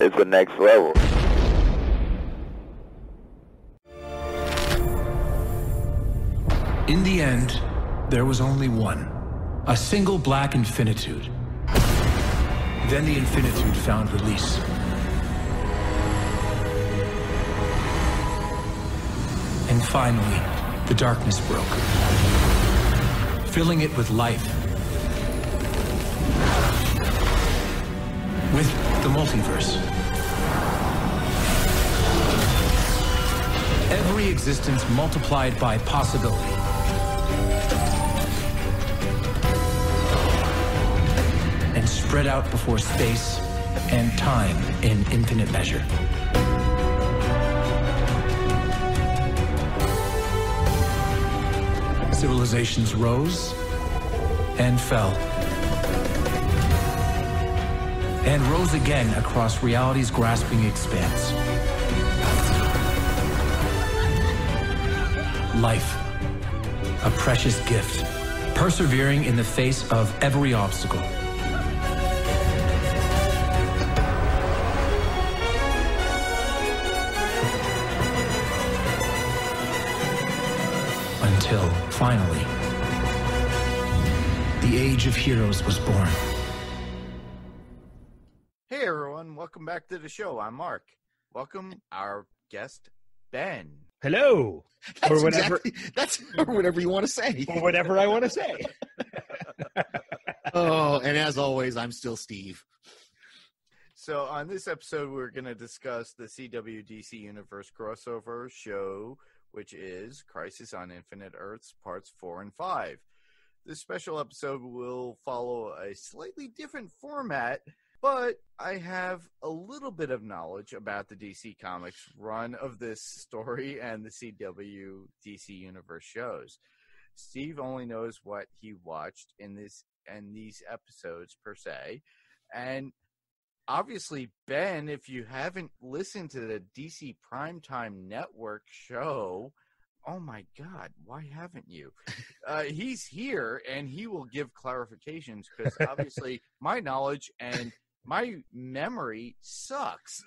It's the next level. In the end, there was only one. A single black infinitude. Then the infinitude found release. And finally, the darkness broke, filling it with life. With the multiverse. Every existence multiplied by possibility. And spread out before space and time in infinite measure. Civilizations rose and fell. And rose again across reality's grasping expanse. Life, a precious gift, persevering in the face of every obstacle. Until, finally, the age of heroes was born. Back to the show. I'm Mark. Welcome our guest Ben. Hello. That's Or whatever- exactly, that's or whatever you want to say. Or whatever I want to say. Oh, and as always, I'm still Steve. So on this episode, we're going to discuss the CWDC Universe crossover show, which is Crisis on Infinite Earths parts four and five. This special episode will follow a slightly different format, but I have a little bit of knowledge about the DC Comics run of this story and the CW DC Universe shows. Steve only knows what he watched in this and these episodes per se, and obviously Ben, if you haven't listened to the DC Primetime Network show, oh my God, why haven't you? Uh, he's here and he will give clarifications because obviously my knowledge and my memory sucks.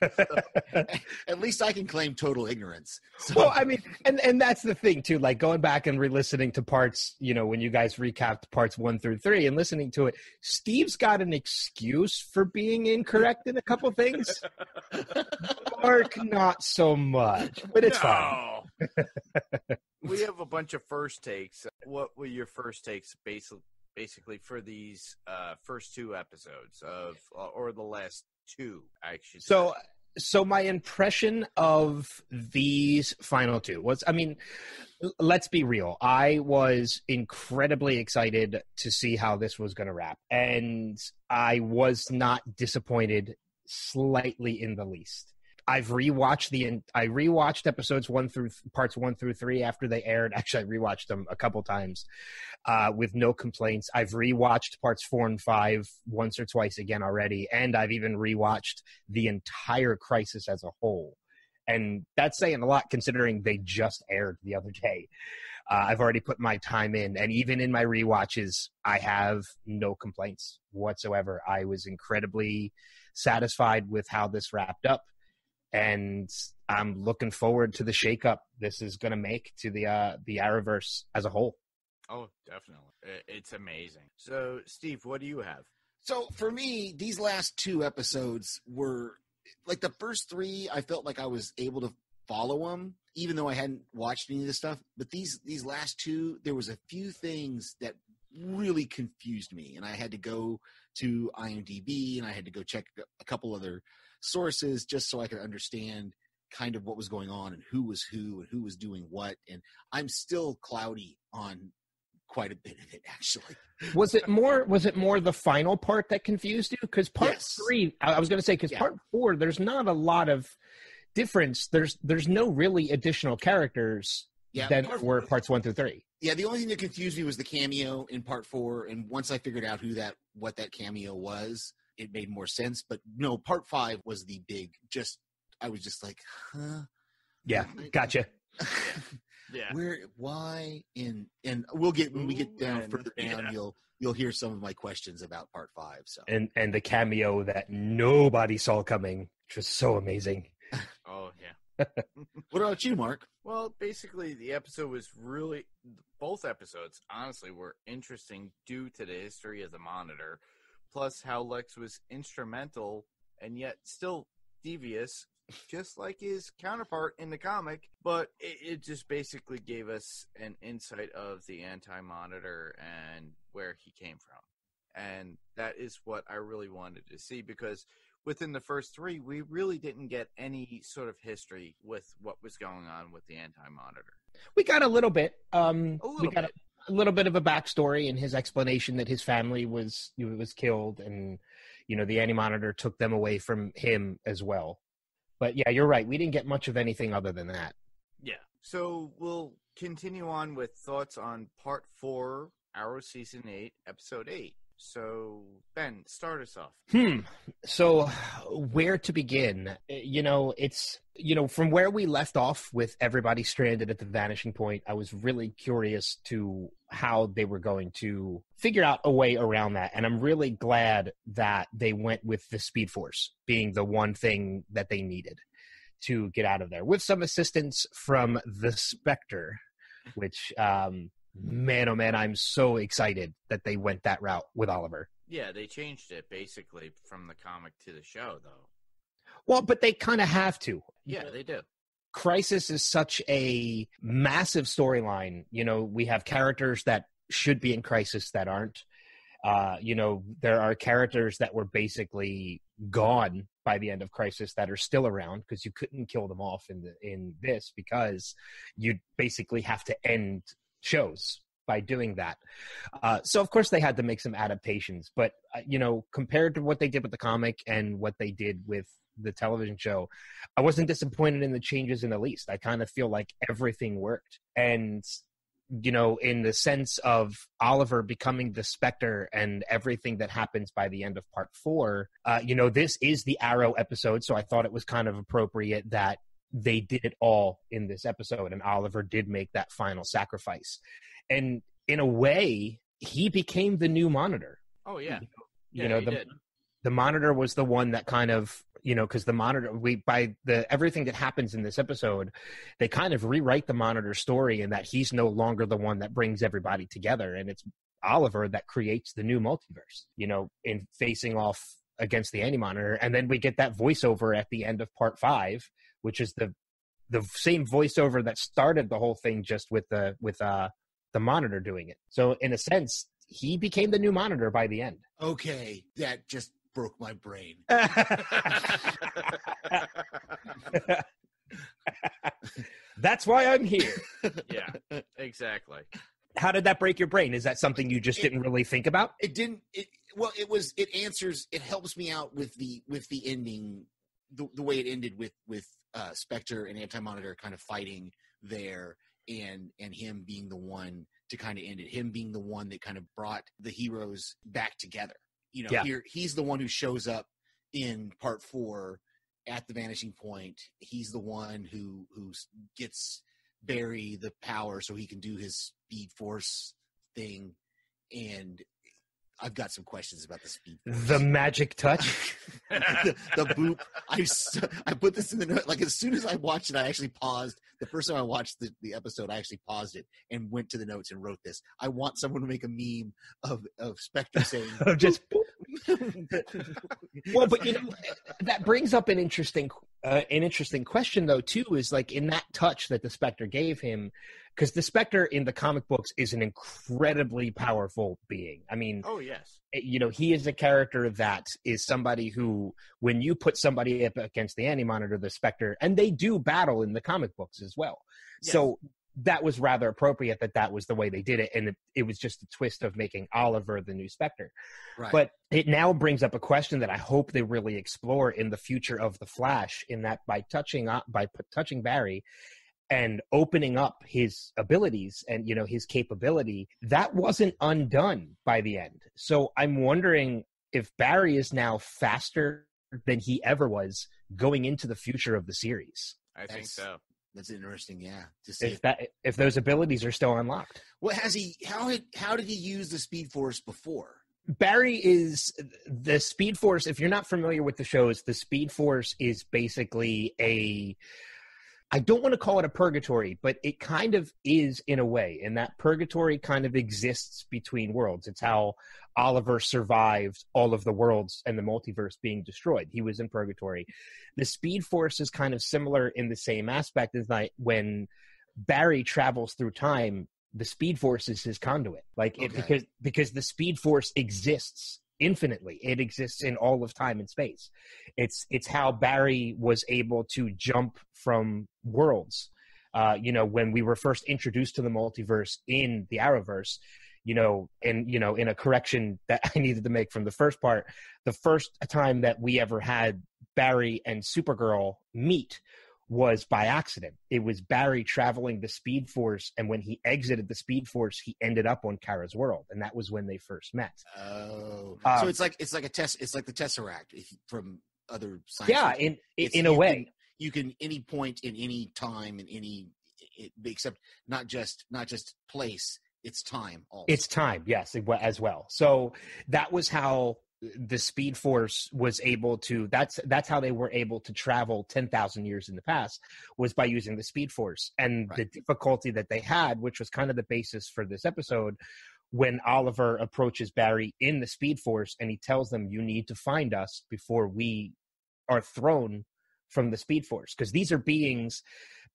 At least I can claim total ignorance. So, well, I mean, and and that's the thing too. Like going back and re-listening to parts, you know, when you guys recapped parts one through three and listening to it, Steve's got an excuse for being incorrect in a couple things. Mark, not so much, but it's fine. We have a bunch of first takes. What were your first takes basically basically for these uh first two episodes of uh, or the last two actually So, so my impression of these final two was, I mean, let's be real. I was incredibly excited to see how this was going to wrap, and I was not disappointed slightly in the least. I've rewatched the I rewatched episodes one through parts one through three after they aired. Actually, I rewatched them a couple times uh, with no complaints. I've rewatched parts four and five once or twice again already, and I've even rewatched the entire Crisis as a whole. And that's saying a lot considering they just aired the other day. Uh, I've already put my time in, and even in my rewatches, I have no complaints whatsoever. I was incredibly satisfied with how this wrapped up and I'm looking forward to the shakeup this is going to make to the uh, the Arrowverse as a whole. oh definitely it's amazing so steve what do you have so for me, these last two episodes were like the first three. I felt like I was able to follow them, even though I hadn't watched any of this stuff. But these these last two, there was a few things that really confused me, and I had to go to IMDb and I had to go check a couple other sources just so I could understand kind of what was going on and who was who and who was doing what. And I'm still cloudy on quite a bit of it, actually. Was it more? Was it more the final part that confused you? Because part Yes. three, I was going to say, because Yeah. part four, there's not a lot of difference. There's there's no really additional characters Yeah, than part- were parts one through three. Yeah, the only thing that confused me was the cameo in part four, and once I figured out who that what that cameo was, it made more sense. But no, part five was the big. Just I was just like, huh? Yeah, gotcha. yeah Where? Why? And and we'll get when we get down and- further down, yeah. you'll you'll hear some of my questions about part five. So and and the cameo that nobody saw coming, which was so amazing. Oh yeah. what about you, Mark? Well, basically, the episode was really both episodes. Honestly, were interesting due to the history of the Monitor, plus how Lex was instrumental and yet still devious, just like his counterpart in the comic. But it, it just basically gave us an insight of the Anti Monitor and where he came from, and that is what I really wanted to see because within the first three, we really didn't get any sort of history with what was going on with the anti monitor. We got a little bit. Um, A little we got bit. A, a little bit of a backstory in his explanation that his family was was killed, and you know the anti monitor took them away from him as well. But yeah, you're right. We didn't get much of anything other than that. Yeah. So we'll continue on with thoughts on part four, Arrow season eight, episode eight. So Ben, start us off. Hmm. So, where to begin? Uh, You know, it's you know from where we left off with everybody stranded at the vanishing point. I was really curious to how they were going to figure out a way around that, and I'm really glad that they went with the Speed Force being the one thing that they needed to get out of there, with some assistance from the Spectre, which. um Man, oh man, I'm so excited that they went that route with Oliver. Yeah, they changed it basically from the comic to the show, though. Well, but they kind of have to. Yeah, they do. Crisis is such a massive storyline. You know, we have characters that should be in Crisis that aren't. Uh, you know, there are characters that were basically gone by the end of Crisis that are still around because you couldn't kill them off in the in this because you basically have to end shows by doing that. Uh, so of course they had to make some adaptations, but uh, you know, compared to what they did with the comic and what they did with the television show, I wasn't disappointed in the changes in the least. I kind of feel like everything worked, and you know, in the sense of Oliver becoming the Spectre and everything that happens by the end of part four, uh, you know, this is the Arrow episode, so I thought it was kind of appropriate that they did it all in this episode, and Oliver did make that final sacrifice. And in a way, he became the new monitor. Oh yeah, You yeah, know, he the did. the monitor was the one that kind of you know because the monitor we by the everything that happens in this episode they kind of rewrite the monitor story and that he's no longer the one that brings everybody together and it's oliver that creates the new multiverse you know in facing off against the anti-monitor and then we get that voiceover at the end of part five which is the the same voiceover that started the whole thing just with the with uh the monitor doing it so in a sense he became the new monitor by the end Okay, that just broke my brain. That's why I'm here. yeah, exactly. How did that break your brain? Is that something you just didn't really think about? It didn't. It well, it was. It answers. It helps me out with the with the ending, the, the way it ended with with uh, Spectre and Anti Monitor kind of fighting there, and and him being the one to kind of end it. Him being the one that kind of brought the heroes back together. You know, Yeah. here he's the one who shows up in part four at the vanishing point. He's the one who who gets Barry the power so he can do his speed force thing. And I've got some questions about the speed force. The magic touch. the, the boop. I, I put this in the note. Like as soon as I watched it, I actually paused. The first time I watched the, the episode, I actually paused it and went to the notes and wrote this. I want someone to make a meme of of Spectre saying, Of just well, but you know that brings up an interesting uh, an interesting question though too. Is like in that touch that the Spectre gave him, because the Spectre in the comic books is an incredibly powerful being. I mean, Oh yes. Eh, you know he is a character that is somebody who when you put somebody up against the anti-monitor the specter and they do battle in the comic books as well so that was rather appropriate that that was the way they did it and it, it was just a twist of making oliver the new specter right. but it now brings up a question that i hope they really explore in the future of the flash in that by touching up by touching barry and opening up his abilities and you know his capability that wasn't undone by the end so i'm wondering if barry is now faster than he ever was going into the future of the series I think That's- so. That's interesting. Yeah, to see if if, that if those abilities are still unlocked. what has he? How had, how did he use the Speed Force before? Barry is the Speed Force. If you're not familiar with the shows, the Speed Force is basically a. I don't want to call it a purgatory, but it kind of is in a way. And that purgatory kind of exists between worlds. It's how Oliver survived all of the worlds and the multiverse being destroyed. He was in purgatory. The Speed Force is kind of similar in the same aspect as that when Barry travels through time, the Speed Force is his conduit. Like it, Okay. because because the Speed Force exists infinitely. It exists in all of time and space. It's it's how Barry was able to jump from worlds. Uh, you know, when we were first introduced to the multiverse in the Arrowverse, you know, and you know, in a correction that I needed to make from the first part, the first time that we ever had Barry and Supergirl meet was by accident. It was Barry traveling the Speed Force, and when he exited the Speed Force, he ended up on Kara's world, and that was when they first met. Oh, Um, so it's like it's like a test. It's like the Tesseract if, from other science. Yeah, fiction. in in, It's- in a you way. can- you can any point in any time in any it, except not just not just place. It's time. Also. It's time, yes, as well. So that was how the Speed Force was able to. That's that's how they were able to travel ten thousand years in the past was by using the Speed Force. And the difficulty that they had, which was kind of the basis for this episode, when Oliver approaches Barry in the Speed Force and he tells them, "You need to find us before we are thrown from the Speed Force," because these are beings.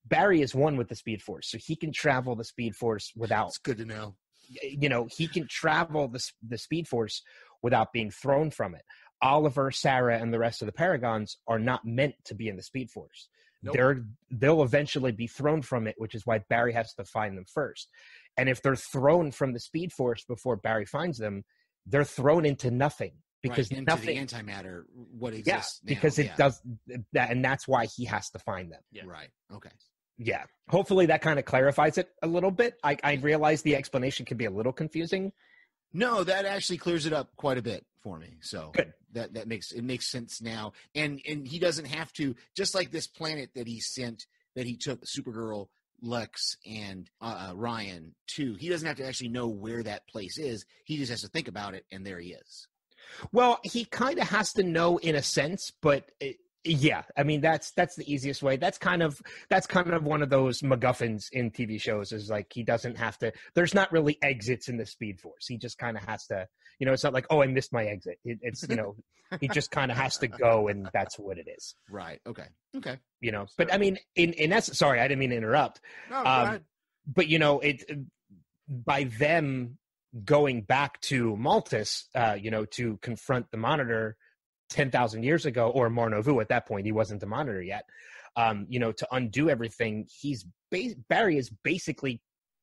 Barry is one with the Speed Force, so he can travel the Speed Force without It's good to know. you know he can travel the the speed force without being thrown from it oliver sarah and the rest of the paragons are not meant to be in the speed force Nope. they're they'll eventually be thrown from it which is why barry has to find them first and if they're thrown from the speed force before barry finds them they're thrown into nothing because right, into nothing the antimatter. What yeah exists? now, because it yeah. does that and that's why he has to find them Yeah. Right. Okay. yeah hopefully that kind of clarifies it a little bit i, I realize the explanation can be a little confusing No, that actually clears it up quite a bit for me. So Good. that that makes it makes sense now. And and he doesn't have to just like this planet that he sent that he took Supergirl, Lex, and uh, uh, Ryan to. He doesn't have to actually know where that place is. He just has to think about it, and there he is. Well, he kind of has to know in a sense, but yeah, I mean that's that's the easiest way. That's kind of that's kind of one of those MacGuffins in TV shows. Is like he doesn't have to. There's not really exits in the Speed Force. He just kind of has to. You know, it's not like oh I missed my exit. It, it's you know he just kind of has to go, and that's what it is. Right. Okay. Okay. You know, but I mean, in in essence, sorry, I didn't mean to interrupt. No, Um, but you know it by them going back to maltus uh you know to confront the monitor 10,000 years ago or Mar Novu at that point he wasn't the monitor yet um you know to undo everything he's ba- Barry is basically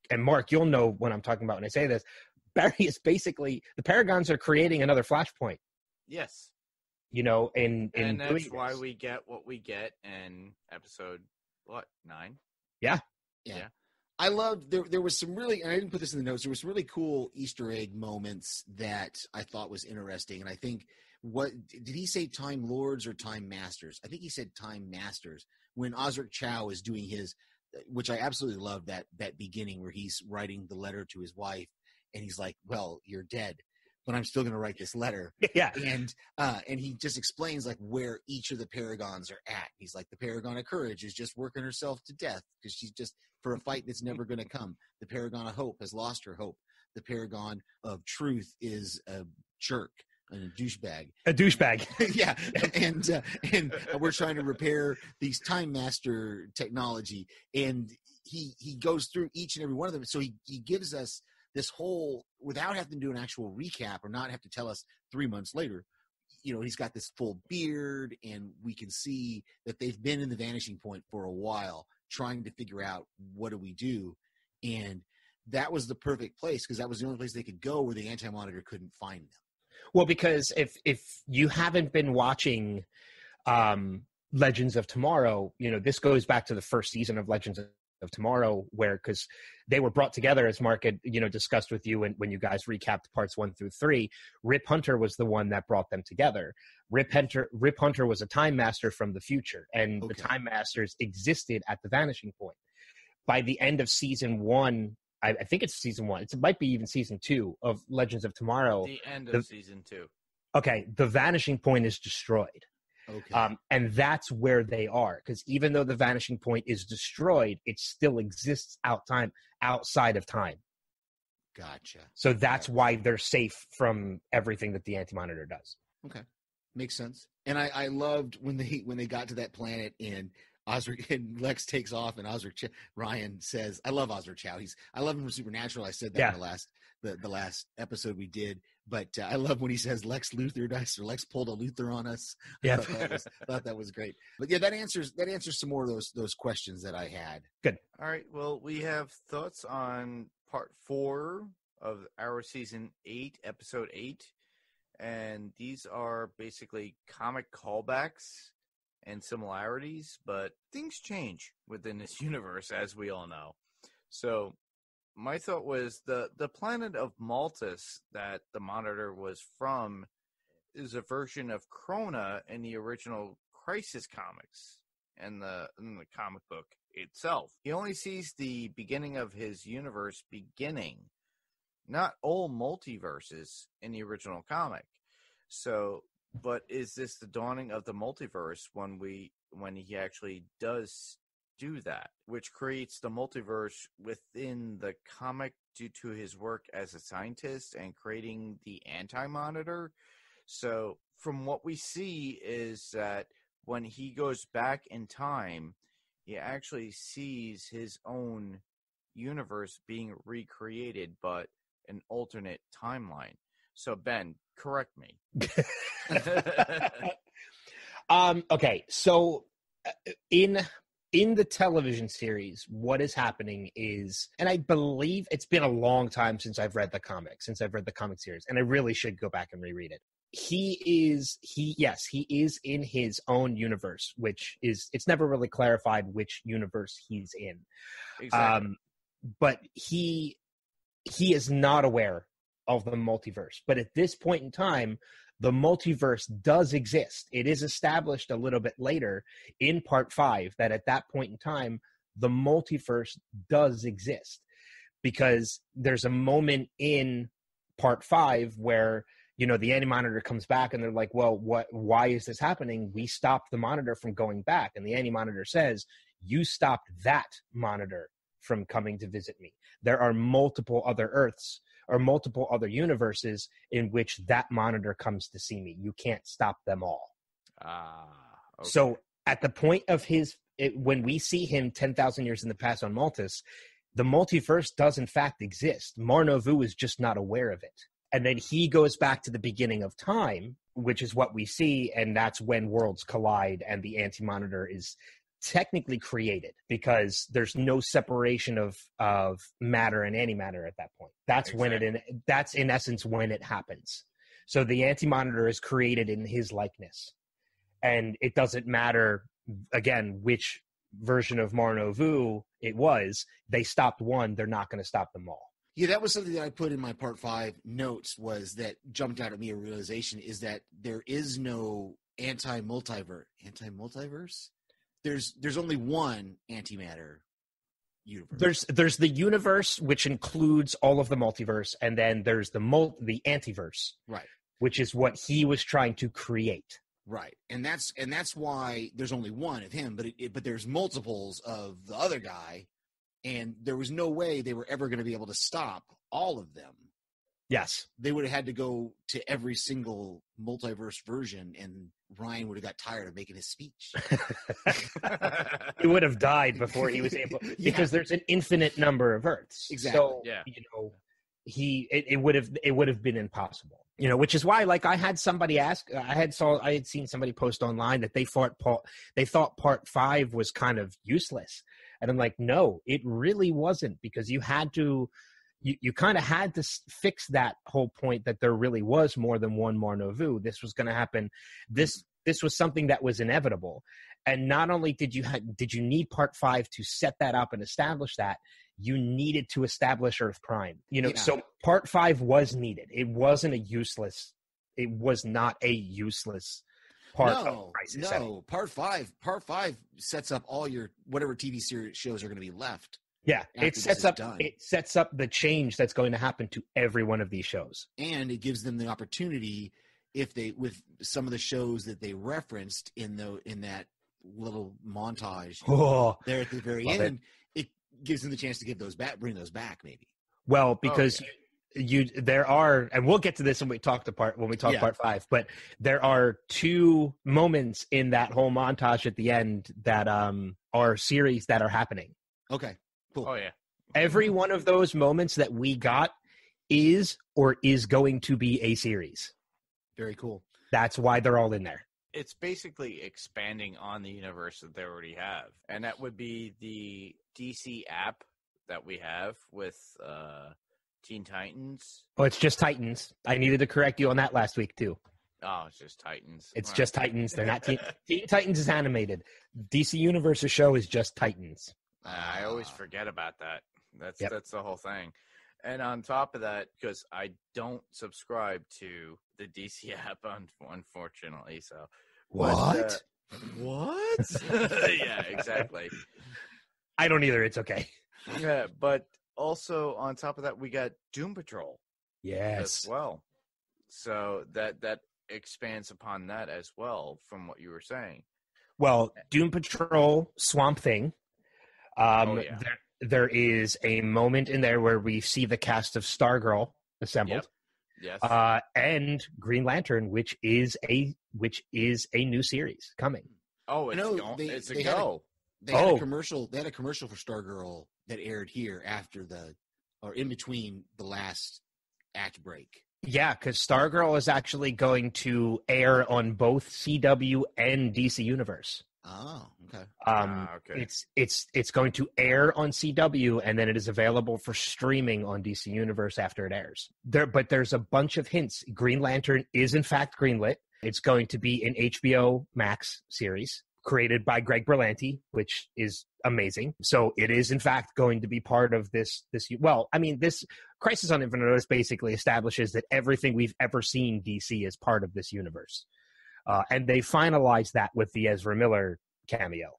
and Mark you'll know what I'm talking about when I say this Barry is basically the paragons are creating another flashpoint Yes. you know in in and that's why this. we get what we get in episode what nine Yeah. Yeah. I loved there. There was some really, and I didn't put this in the notes. There was some really cool Easter egg moments that I thought was interesting, and I think what did he say? Time Lords or Time Masters? I think he said Time Masters when Osric Chau is doing his, which I absolutely love that that beginning where he's writing the letter to his wife, and he's like, "Well, you're dead." But I'm still going to write this letter, yeah and uh, and he just explains like where each of the paragons are at. He's like the paragon of courage is just working herself to death because she's just for a fight that's never going to come. The paragon of hope has lost her hope. The paragon of truth is a jerk and a douchebag. a douchebag yeah, and uh, and we're trying to repair these time master technology, and he he goes through each and every one of them. So he he gives us this whole without having to do an actual recap or not have to tell us three months later. You know, he's got this full beard, and we can see that they've been in the vanishing point for a while, trying to figure out what do we do, and that was the perfect place because that was the only place they could go where the anti monitor couldn't find them. Well, because if if you haven't been watching um Legends of Tomorrow, you know, this goes back to the first season of Legends of Tomorrow, where because they were brought together as Mark had you know discussed with you and when you guys recapped parts one through three. Rip Hunter was the one that brought them together. Rip Hunter Rip Hunter was a time master from the future, and Okay. the time masters existed at the Vanishing Point. By the end of season one, I, I think it's season one. It's, it might be even season two of Legends of Tomorrow. The end of The- season two. Okay, the Vanishing Point is destroyed. Okay. Um, and that's where they are. Because even though the vanishing point is destroyed, it still exists out time outside of time. gotcha. So that's why they're safe from everything that the anti monitor does. Okay, makes sense. And I, I loved when they when they got to that planet and Osric and Lex takes off and Osric Ch- Ryan says, "I love Osric Chau. He's I love him from Supernatural. I said that Yeah. in the last the, the last episode we did, but uh, I love when he says Lex Luthor us or Lex pulled a Luthor on us. I Yeah. thought that, was, thought that was great. But yeah, that answers that answers some more of those those questions that I had. Good. All right. Well, we have thoughts on part four of Arrow season eight, episode eight. And these are basically comic callbacks and similarities, but things change within this universe, as we all know. So, my thought was the, the planet of Maltus that the monitor was from is a version of Krona in the original Crisis comics and the the comic book itself. He only sees the beginning of his universe beginning, not all multiverses in the original comic. So, but is this the dawning of the multiverse when we when he actually does do that, which creates the multiverse within the comic due to his work as a scientist and creating the anti-monitor? So, from what we see is that when he goes back in time, he actually sees his own universe being recreated, but an alternate timeline. So, Ben, correct me. um, okay, so uh, in in the television series, what is happening is, and I believe it's been a long time since I've read the comic, since I've read the comic series, and I really should go back and reread it. He is he yes he is in his own universe, which is it's never really clarified which universe he's in. exactly. Um, but he he is not aware of the multiverse. But at this point in time, the multiverse does exist. It is established a little bit later in part five that at that point in time, the multiverse does exist because there's a moment in part five where you know the anti monitor comes back and they're like well what why is this happening we stopped the monitor from going back and the anti monitor says you stopped that monitor from coming to visit me there are multiple other earths or multiple other universes in which that monitor comes to see me you can't stop them all ah, okay. so at the point of his it, when we see him 10,000 years in the past on Maltus, the multiverse does in fact exist. Mar Novu is just not aware of it. And then he goes back to the beginning of time, which is what we see, and that's when worlds collide and the anti-monitor is technically created because there's no separation of of matter and antimatter at that point. That's when it in that's in essence when it happens. So the anti-monitor is created in his likeness and it doesn't matter again which version of Mar Novu it was. They stopped one; they're not going to stop them all. Yeah, that was something that I put in my part five notes was that jumped out at me a realization is that there is no anti multiverse. Anti multiverse? There's there's only one antimatter universe. There's there's the universe which includes all of the multiverse, and then there's the mul- the antiverse, right. which is what he was trying to create. Right, and that's and that's why there's only one of him, but it, it, but there's multiples of the other guy, and there was no way they were ever going to be able to stop all of them. Yes, They would have had to go to every single multiverse version, and Ryan would have got tired of making his speech. he would have died before he was able Yeah. because there's an infinite number of Earths. Exactly. So Yeah. you know, he it, it would have it would have been impossible. You know, which is why like I had somebody ask I had saw I had seen somebody post online that they thought part they thought part five was kind of useless. And I'm like, no, it really wasn't because you had to you, you kind of had to fix that whole point that there really was more than one Mar Novu. This was going to happen. This mm-hmm. this was something that was inevitable. And not only did you ha- did you need part five to set that up and establish that, you needed to establish Earth Prime. You know, Yeah. so part five was needed. It wasn't a useless. It was not a useless part no, no. setting. Part five, part five sets up all your whatever TV series shows are going to be left, Yeah, it sets up done. it sets up the change that's going to happen to every one of these shows. and it gives them the opportunity if they with some of the shows that they referenced in the in that little montage Oh, there at the very Love it. end, it. gives them the chance to give those back, bring those back, maybe. well, because yeah. you there are, and we'll get to this when we talk to part when we talk Yeah. part five. But there are two moments in that whole montage at the end that um are series that are happening. Okay, cool. Oh yeah. Every one of those moments that we got is or is going to be a series. Very cool. That's why they're all in there. It's basically expanding on the universe that they already have, and that would be the DC app that we have with uh, Teen Titans. Oh, it's just Titans. I needed to correct you on that last week too. Oh, it's just Titans. It's All just right. Titans. They're not Teen, Teen Titans is animated. DC Universe's show is just Titans. I always forget about that. That's Yep. that's the whole thing. And on top of that, because I don't subscribe to the DC app, un- unfortunately, so But, uh, what? yeah, exactly. I don't either. It's okay. Yeah, but also on top of that, we got Doom Patrol Yes. as well. So that that expands upon that as well, from what you were saying. Well, Doom Patrol, Swamp Thing. Um, Oh, yeah. there, there is a moment in there where we see the cast of Stargirl assembled, Yes. uh, and Green Lantern, which is a which is a new series coming. oh, it's, know, go- they- it's a they had a- go. They had Oh. a commercial. They had a commercial for Stargirl that aired here after the, or in between the last act break. Yeah, because Stargirl is actually going to air on both CW and DC Universe. Oh, okay. Um, Ah, okay. It's it's it's going to air on CW, and then it is available for streaming on DC Universe after it airs. There, but there's a bunch of hints. Green Lantern is in fact greenlit. It's going to be an HBO Max series created by Greg Berlanti, which is amazing. So it is in fact going to be part of this. This well, I mean, this Crisis on Infinite Earths basically establishes that everything we've ever seen DC is part of this universe. Uh, and they finalized that with the Ezra Miller cameo.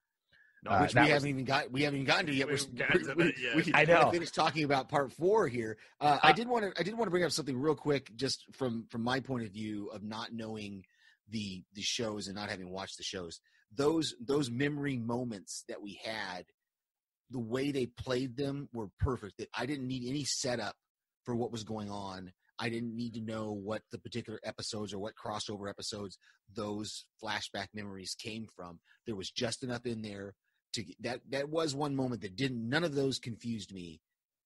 No, uh, Which that we was- haven't even got. We haven't even gotten to yet. We're, We're, haven't gotten to we, yet. we- I we know. Finished talking about part four here. Uh, I Uh, did want to. I did want to bring up something real quick, just from from my point of view of not knowing the the shows and not having watched the shows. Those those memory moments that we had, the way they played them were perfect. That I didn't need any setup for what was going on. I didn't need to know what the particular episodes or what crossover episodes those flashback memories came from. There was just enough in there to that that was one moment that didn't none of those confused me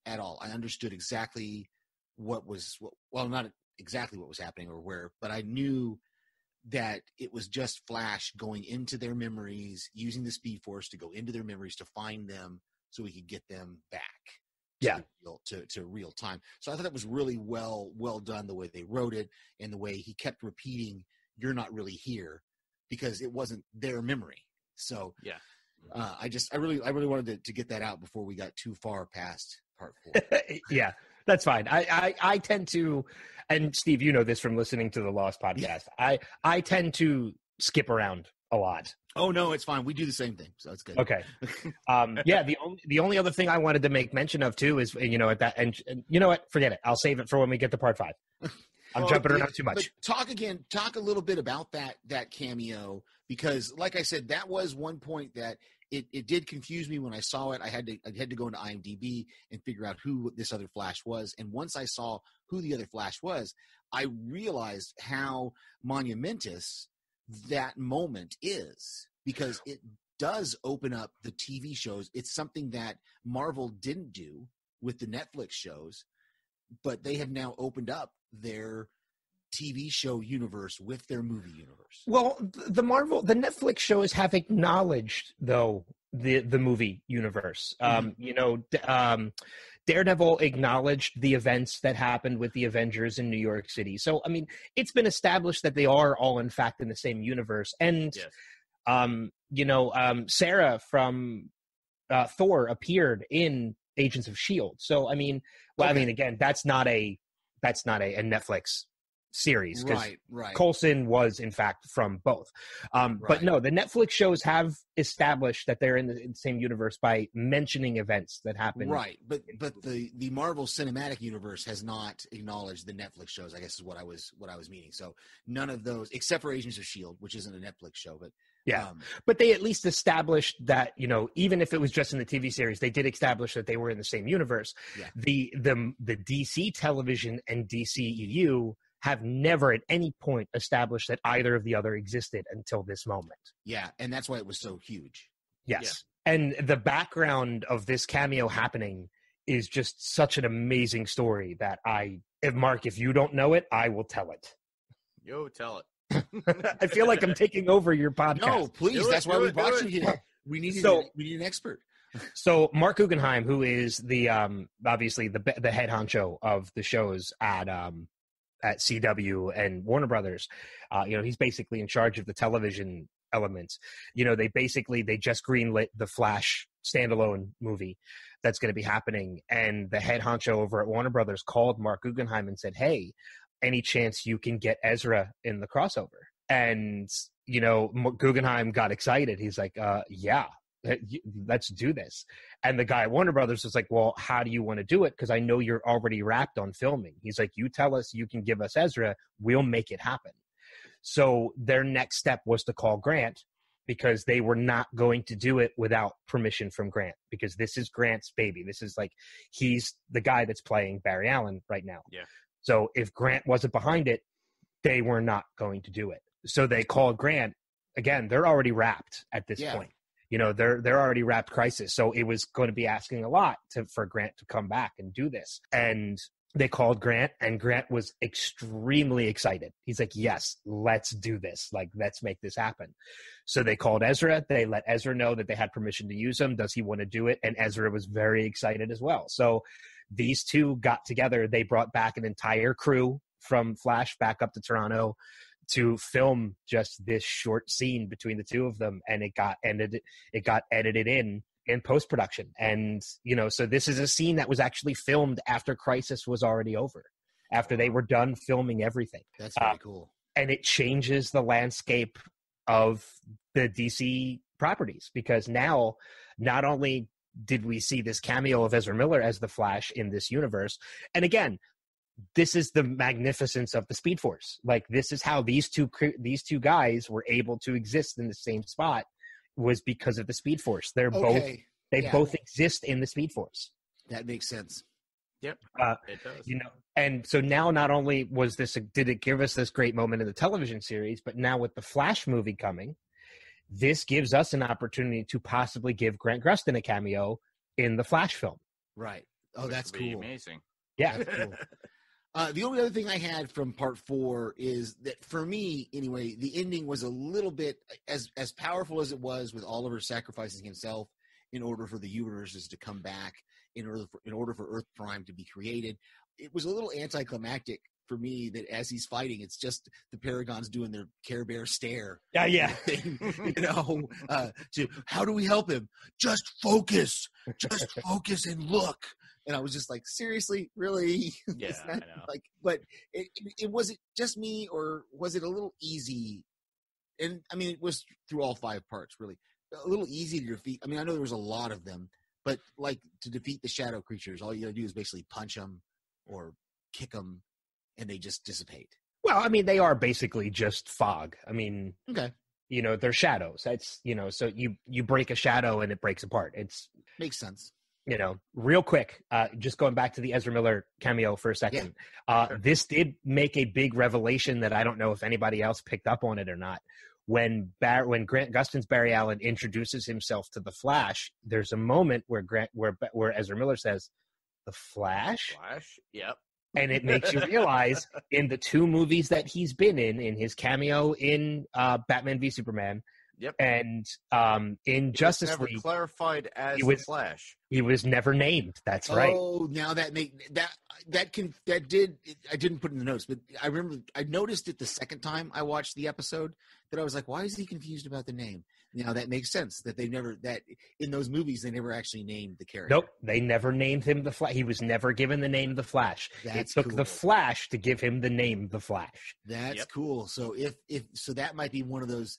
at all. I understood exactly what was well not exactly what was happening or where, but I knew that it was just Flash going into their memories, using the Speed Force to go into their memories to find them so we could get them back. To Yeah. the real, to, to real time. So I thought that was really well well done the way they wrote it and the way he kept repeating, "You're not really here," because it wasn't their memory. So Yeah. uh, I just I really I really wanted to, to get that out before we got too far past part four. yeah, that's fine. I, I I tend to, and Steve, you know this from listening to the Lost podcast. I I tend to skip around a lot. oh no, it's fine. We do the same thing, so it's good. Okay. Um, yeah. The only the only other thing I wanted to make mention of too is you know at that and, and you know what? Forget it. I'll save it for when we get to part five. I'm Well, jumping around too much. But talk again. Talk a little bit about that that cameo because, like I said, that was one point that it, it did confuse me when I saw it. I had to I had to go into IMDb and figure out who this other Flash was. And once I saw who the other Flash was, I realized how monumentous that moment is because it does open up the TV shows. It's something that Marvel didn't do with the Netflix shows, but they have now opened up their TV show universe with their movie universe. Well, the Marvel, the Netflix shows have acknowledged though the the movie universe. Um, you know, um, Daredevil acknowledged the events that happened with the Avengers in New York City. So, I mean, it's been established that they are all, in fact, in the same universe. And, Yes. um, you know, um, Sarah from uh, Thor appeared in Agents of Shield. So, I mean, well, I mean, again, that's not a that's not a, a Netflix series because Right, right. Coulson was in fact from both. Um, But no, the Netflix shows have established that they're in the, in the same universe by mentioning events that happen. Right, but but the the Marvel Cinematic Universe has not acknowledged the Netflix shows. I guess is what I was what I was meaning. So none of those, except for Agents of Shield, which isn't a Netflix show, but Yeah. um, But they at least established that you know, even if it was just in the TV series, they did establish that they were in the same universe. Yeah. The the the DC television and DCEU have never at any point established that either of the other existed until this moment. yeah, and that's why it was so huge. Yes. And the background of this cameo happening is just such an amazing story that I if Mark, if you don't know it, I will tell it. Yo, tell it. I feel like I'm taking over your podcast. No, please, Do it, that's why we it, brought you here. We need So- we need an expert. So Marc Guggenheim, who is the um obviously the the head honcho of the shows at um at CW and Warner Brothers, uh, you know, he's basically in charge of the television elements. You know, they basically they just greenlit the Flash standalone movie that's going to be happening, and the head honcho over at Warner Brothers called Marc Guggenheim and said, "Hey, any chance you can get Ezra in the crossover?" And you know, Guggenheim got excited. He's like, uh, "Yeah, let's do this." And the guy at Warner Brothers was like, "Well, how do you want to do it? Because I know you're already wrapped on filming." He's like, "You tell us you can give us Ezra, we'll make it happen." So their next step was to call Grant because they were not going to do it without permission from Grant because this is Grant's baby. This is like he's the guy that's playing Barry Allen right now. Yeah. So if Grant wasn't behind it, they were not going to do it. So they called Grant. Again, they're already wrapped at this Yeah. point. You know, they're they're already wrapped crisis. So it was going to be asking a lot to for Grant to come back and do this. And they called Grant and Grant was extremely excited. He's like, "Yes, let's do this. Like let's make this happen." So they called Ezra. They let Ezra know that they had permission to use him. Does he want to do it? And Ezra was very excited as well. So these two got together. They brought back an entire crew from Flash back up to Toronto to film just this short scene between the two of them, and it got ended. It got edited in in post production, and you know, so this is a scene that was actually filmed after Crisis was already over, after they were done filming everything That's very Uh, cool. and it changes the landscape of the DC properties because now not only did we see this cameo of Ezra Miller as the Flash in this universe, and again, this is the magnificence of the Speed Force. Like this is how these two these two guys were able to exist in the same spot was because of the Speed Force. They're both they yeah. both exist in the Speed Force. that makes sense. Yep. Uh, it does. you know and so now not only was this a, did it give us this great moment in the television series but now with the flash movie coming this gives us an opportunity to possibly give grant gustin a cameo in the flash film Right. Oh, Which that's would be cool. Amazing. yeah That's cool. Uh, the only other thing I had from part four is that for me, anyway, the ending was a little bit as as powerful as it was with Oliver sacrificing himself in order for the universes to come back, in order for in order for Earth Prime to be created. It was a little anticlimactic for me that as he's fighting, it's just the Paragons doing their Care Bear stare. yeah yeah thing, you know, uh, to how do we help him? Just focus, just focus and look. And I was just like, seriously, really? Yeah, Is I know. Like, but it, it, it was it just me, or was it a little easy? And I mean, it was through all five parts, really, a little easy to defeat. I mean, I know there was a lot of them, but like to defeat the shadow creatures, all you gotta do is basically punch them or kick them, and they just dissipate. well i mean they are basically just fog i mean Okay, you know they're shadows that's you know so you you break a shadow and it breaks apart it's makes sense. You know, real quick, uh, just going back to the Ezra Miller cameo for a second. Uh, Sure. This did make a big revelation that I don't know if anybody else picked up on it or not. When Bar- when Grant Gustin's Barry Allen introduces himself to the Flash, there's a moment where Grant where where Ezra Miller says, "The Flash," Flash. Yep. and it makes you realize in the two movies that he's been in, in his cameo in uh, Batman v Superman, Yep. And um, in It Justice never League, clarified as he the was- Flash. he was never named. That's right. Oh, now that make that that can that did I didn't put in the notes, but I remember I noticed it the second time I watched the episode that I was like, why is he confused about the name? Now that makes sense that they never that in those movies they never actually named the character. Nope, they never named him the Flash. He was never given the name the Flash. it took cool. the Flash to give him the name the Flash. That's Yep. cool. So if if so that might be one of those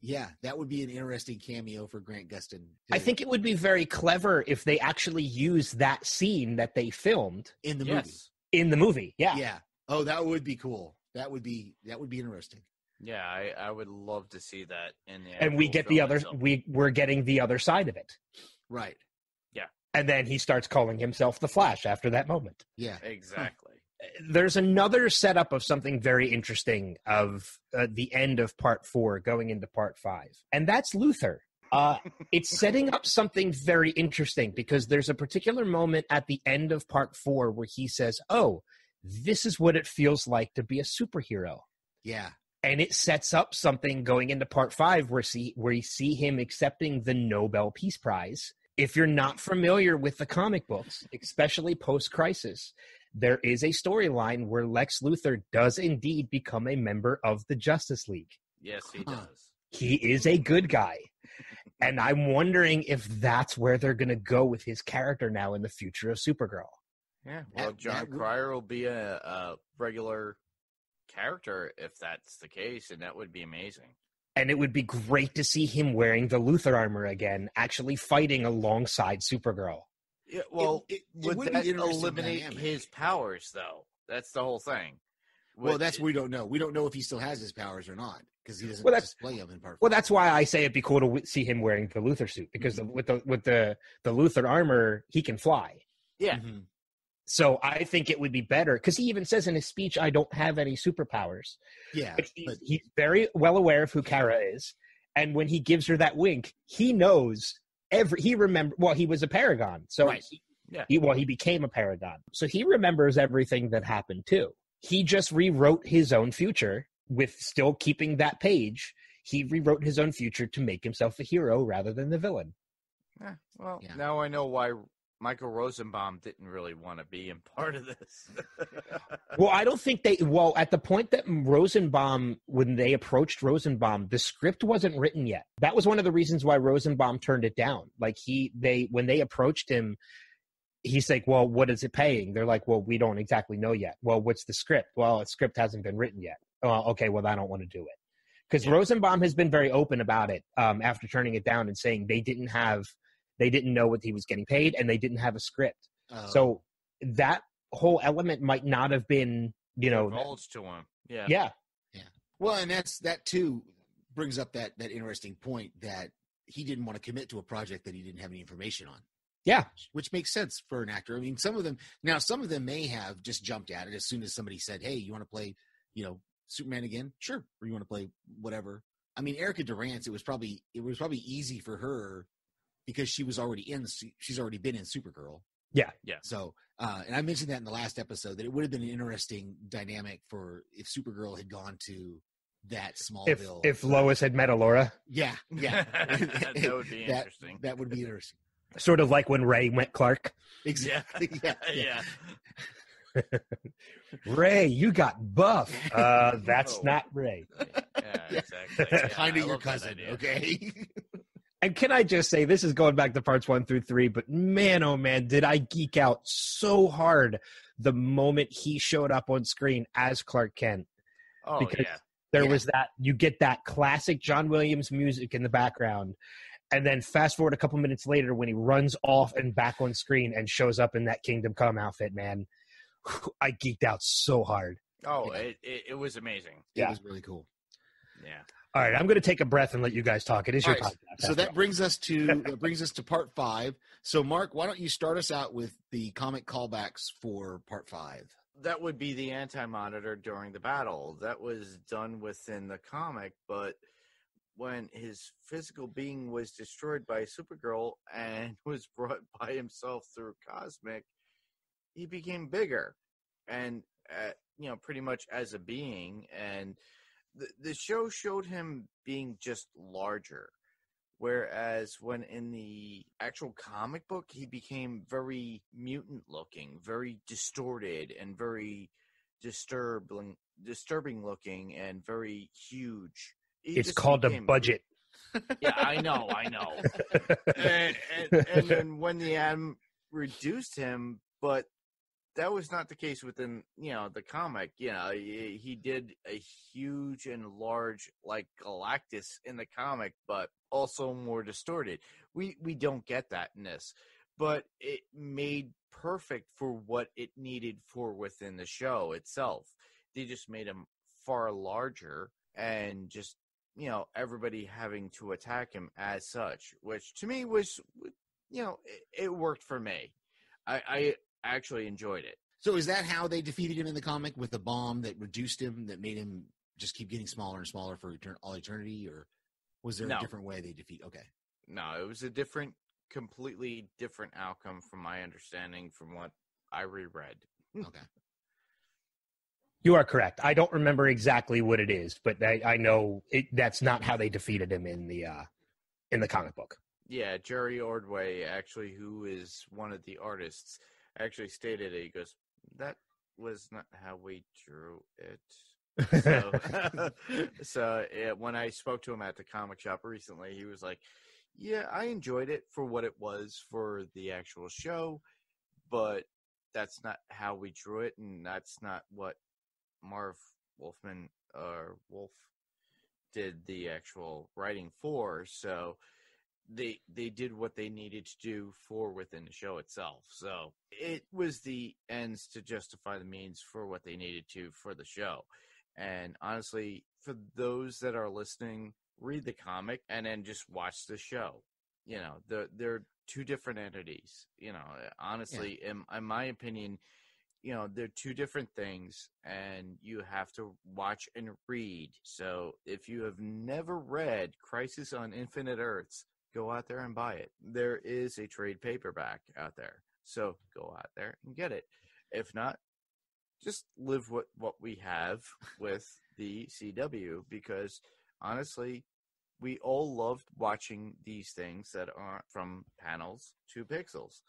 yeah, that would be an interesting cameo for Grant Gustin. I think it would be very clever if they actually use that scene that they filmed in the yes. in the movie. Yeah. Yeah. Oh, that would be cool. That would be that would be interesting. Yeah, I, I would love to see that in the. And we get the other itself. we we're getting the other side of it. Right. Yeah. And then he starts calling himself the Flash after that moment. Yeah. Exactly. There's another setup of something very interesting of uh, the end of part four going into part five and that's luthor uh, it's setting up something very interesting because there's a particular moment at the end of part four where he says oh this is what it feels like to be a superhero Yeah. and it sets up something going into part five where see where you see him accepting the Nobel Peace Prize. If you're not familiar with the comic books, especially post crisis, there is a storyline where Lex Luthor does indeed become a member of the Justice League. Yes, he does. He is a good guy. And I'm wondering if that's where they're going to go with his character now in the future of Supergirl. Yeah. Well, That- Jon that would- Cryer will be a, a regular character if that's the case, and that would be amazing. And it would be great to see him wearing the Luthor armor again, actually fighting alongside Supergirl. Yeah. Well, it, it would would that eliminate dynamic. his powers, though? That's the whole thing. Well, that's it- we don't know. We don't know if he still has his powers or not because he doesn't Well, that's- display them in part. Well, five. that's why I say it'd be cool to w- see him wearing the Luthor suit because the, with the with the the Luthor armor, he can fly. yeah. Mhm. So I think it would be better because he even says in his speech, "I don't have any superpowers." yeah. But he's, But he's very well aware of who Kara is, and when he gives her that wink, he knows every. He remember. Well, he was a Paragon, so Right. he, Yeah. he well he became a Paragon, so he remembers everything that happened too. He just rewrote his own future with still keeping that page. He rewrote his own future to make himself a hero rather than the villain. Yeah, well, Yeah. now I know why Michael Rosenbaum didn't really want to be in part of this. Well, I don't think they. Well, at the point that Rosenbaum, when they approached Rosenbaum, the script wasn't written yet. That was one of the reasons why Rosenbaum turned it down. Like he, they, when they approached him, he's like, "Well, what is it paying?" They're like, "Well, we don't exactly know yet." Well, what's the script? Well, a script hasn't been written yet. Oh, okay. Well, I don't want to do it because Yeah. Rosenbaum has been very open about it um, after turning it down and saying they didn't have, they didn't know what he was getting paid and they didn't have a script. uh, So that whole element might not have been, you know, divulged to him. Yeah. yeah, well, and that's that too brings up that that interesting point that he didn't want to commit to a project that he didn't have any information on. yeah, which makes sense for an actor. I mean, some of them now, some of them may have just jumped at it as soon as somebody said, "Hey, you want to play, you know, Superman again? Sure." Or you want to play whatever. I mean, Erica Durance, it was probably it was probably easy for her because she was already in. She's already been in Supergirl. Yeah. Yeah. So, uh, and I mentioned that in the last episode that it would have been an interesting dynamic for if Supergirl had gone to that if Smallville. if Lois had met Alora, yeah, yeah, that would be That- interesting. that would be interesting. sort of like when Ray met Clark. Exactly. Yeah. yeah. Ray, you got buff. Uh, that's Oh. not Ray. Yeah, Yeah. exactly. Yeah, kind of your cousin, okay? And can I just say, this is going back to parts one through three, but man, oh man, did I geek out so hard the moment he showed up on screen as Clark Kent. Oh Because- yeah. There Yeah. was that, you get that classic John Williams music in the background. And then fast forward a couple minutes later when he runs off and back on screen and shows up in that Kingdom Come outfit, man. I geeked out so hard. Oh, Yeah. it, it, it was amazing. Yeah. It was really cool. Yeah. All right, I'm going to take a breath and let you guys talk. It is your All right, podcast. So that all. brings us to that brings us to part five. So Mark, why don't you start us out with the comic callbacks for part five? That would be the anti monitor during the battle. That was done within the comic, but when his physical being was destroyed by Supergirl and was brought by himself through Cosmic, he became bigger and, uh, you know, pretty much as a being. And the, the show showed him being just larger. Whereas when in the actual comic book, he became very mutant looking, very distorted, and very disturbing, disturbing looking, and very huge. He It's called a budget. Yeah, I know, I know. and, and, and then when the Adam reduced him, but that was not the case within you know the comic. You know, he, did a huge and large like Galactus in the comic, but also more distorted. We we don't get that in this, but it made perfect for what it needed for within the show itself. They just made him far larger and just you know everybody having to attack him as such, which to me was you know it, it worked for me. I, I actually enjoyed it. So is that how they defeated him in the comic with a bomb that reduced him, that made him just keep getting smaller and smaller for etern- all eternity, or was there No. a different way they defeat? Okay, No, it was a different, completely different outcome from my understanding from what I reread. okay. You are correct. I don't remember exactly what it is, but I, I know it, that's not how they defeated him in the uh, in the comic book. Yeah, Jerry Ordway, actually, who is one of the artists, actually stated it. He goes, "That was not how we drew it." So, so yeah, when I spoke to him at the comic shop recently, he was like, "Yeah, I enjoyed it for what it was for the actual show, but that's not how we drew it, and that's not what Marv Wolfman or Wolf did the actual writing for." So they they did what they needed to do for within the show itself. So it was the ends to justify the means for what they needed to for the show. And honestly, for those that are listening, read the comic and then just watch the show. You know, they're they're two different entities. You know, honestly, in, in my opinion, you know, they're two different things and you have to watch and read. So if you have never read Crisis on Infinite Earths, go out there and buy it. There is a trade paperback out there. So go out there and get it. If not, just live what, what we have with the CW because honestly, we all loved watching these things that are from panels to pixels.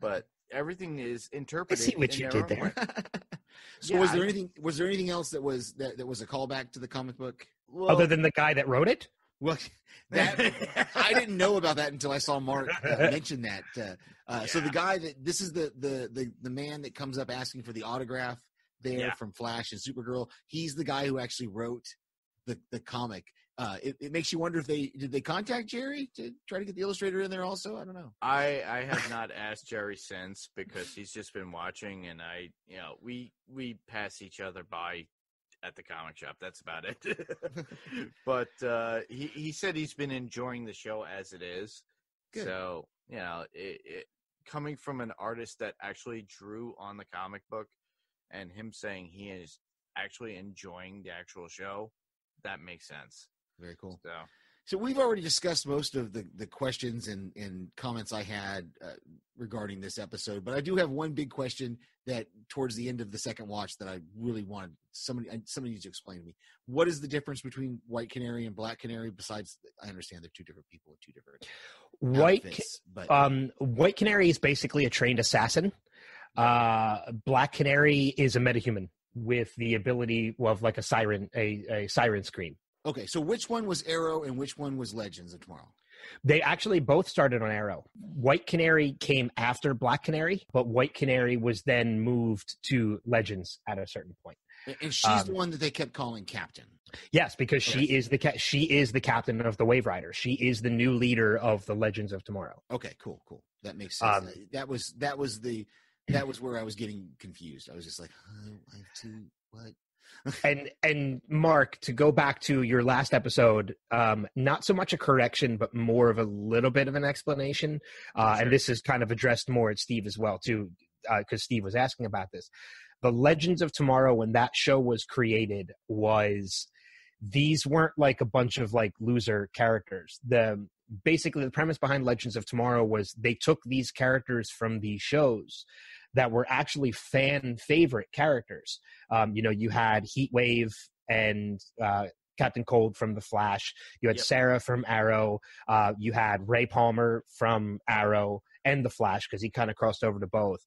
But everything is interpreted. I see what in you did there. so Yeah, was there I- anything? Was there anything else that was that, that was a callback to the comic book? Well, Other than the guy that wrote it, Well, that I didn't know about that until I saw Mark uh, mention that. Uh, uh, So the guy that this is the, the the the man that comes up asking for the autograph there Yeah. from Flash and Supergirl. He's the guy who actually wrote the the comic. Uh, it, it makes you wonder if they did they contact Jerry to try to get the illustrator in there also. I don't know. I I have not asked Jerry since because he's just been watching, and I you know we we pass each other by at the comic shop. That's about it. but uh, he he said he's been enjoying the show as it is. Good. So you know, it, it, coming from an artist that actually drew on the comic book, and him saying he is actually enjoying the actual show, that makes sense. Very cool. So So we've already discussed most of the, the questions and, and comments I had uh, regarding this episode, but I do have one big question that towards the end of the second watch that I really wanted somebody somebody needs to explain to me. What is the difference between White Canary and Black Canary? Besides, I understand they're two different people with two different White outfits, but um, White Canary is basically a trained assassin. Uh, Black Canary is a metahuman with the ability of like a siren, a, a siren scream. Okay. So which one was Arrow and which one was Legends of Tomorrow? They actually both started on Arrow. White Canary came after Black Canary, but White Canary was then moved to Legends at a certain point. And- she's Um, the one that they kept calling Captain. Yes, because she is the ca- she is the captain of the Waverider. She is the new leader of the Legends of Tomorrow. Okay, cool, cool. That makes sense. Um, that was that was the that was where I was getting confused. I was just like, oh, I have to what? And and Mark, to go back to your last episode, um, not so much a correction, but more of a little bit of an explanation. Uh, Sure. And this is kind of addressed more at Steve as well, too, because Steve was asking about this. The Legends of Tomorrow, when that show was created, was these weren't like a bunch of like loser characters. The basically the premise behind Legends of Tomorrow was they took these characters from these shows that were actually fan favorite characters. Um, you know, you had Heat Wave and uh, Captain Cold from The Flash. You had Yep. Sarah from Arrow. Uh, you had Ray Palmer from Arrow and The Flash because he kind of crossed over to both.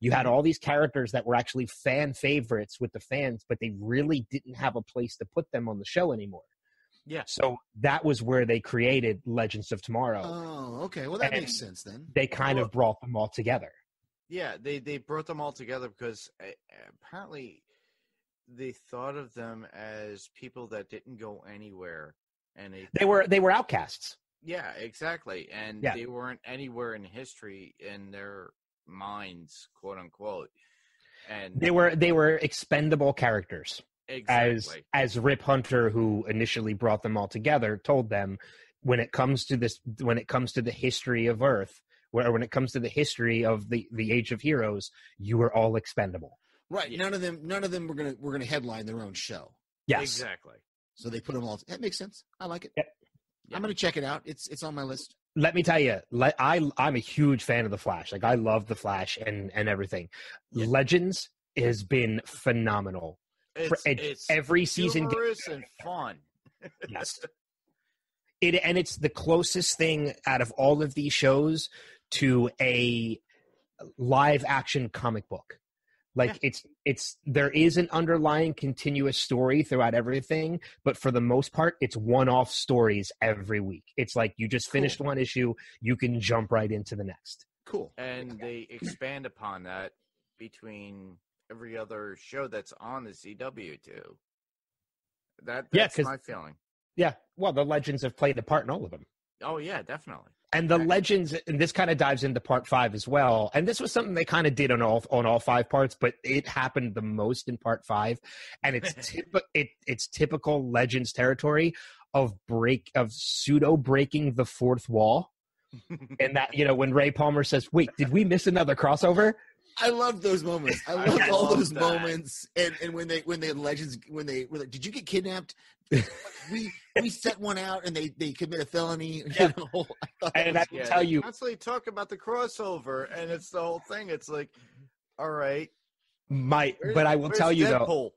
You Mm-hmm. had all these characters that were actually fan favorites with the fans, but they really didn't have a place to put them on the show anymore. Yeah. So that was where they created Legends of Tomorrow. Oh, okay. Well, that And- makes sense then. they kind Well- of brought them all together. Yeah, they they brought them all together because uh, apparently they thought of them as people that didn't go anywhere, and they They were they were outcasts. yeah exactly, and Yeah. they weren't anywhere in history in their minds, quote unquote, and They were they were expendable characters. Exactly As as Rip Hunter, who initially brought them all together, told them when it comes to this when it comes to the history of Earth, where when it comes to the history of the the Age of Heroes, you are all expendable. Right. Yeah. None of them. None of them were gonna were gonna headline their own show. Yes. exactly. So they put them all. That makes sense. I like it. Yeah. Yeah. I'm gonna check it out. It's it's on my list. let me tell you, le- I I'm a huge fan of the Flash. Like I love the Flash and and everything. Yeah. Legends has been phenomenal. It's, it- it's Every season, gets and fun. yes. It and it's the closest thing out of all of these shows to a live action comic book. Like Yeah. it's it's there is an underlying continuous story throughout everything, but for the most part, it's one off stories every week. It's like you just finished Cool. one issue, you can jump right into the next. Cool. and they expand upon that between every other show that's on the CW too. That Yeah, that's 'cause- my feeling. Yeah, well, the legends have played a part in all of them. Oh yeah, definitely. And the Okay. legends, and this kind of dives into part five as well. And this was something they kind of did on all on all five parts, but it happened the most in part five. And it's typ- it, it's typical legends territory of break of pseudo breaking the fourth wall. And that you know when Ray Palmer says, "Wait, did we miss another crossover?" I love those moments. I I love all love those that. moments. And and when they when they legends when they were like, did you get kidnapped? we we set one out and they they commit a felony. You Yeah. know, I And was I will tell they you, constantly talk about the crossover, and it's the whole thing. It's like, all right, my where's- but I will tell you though,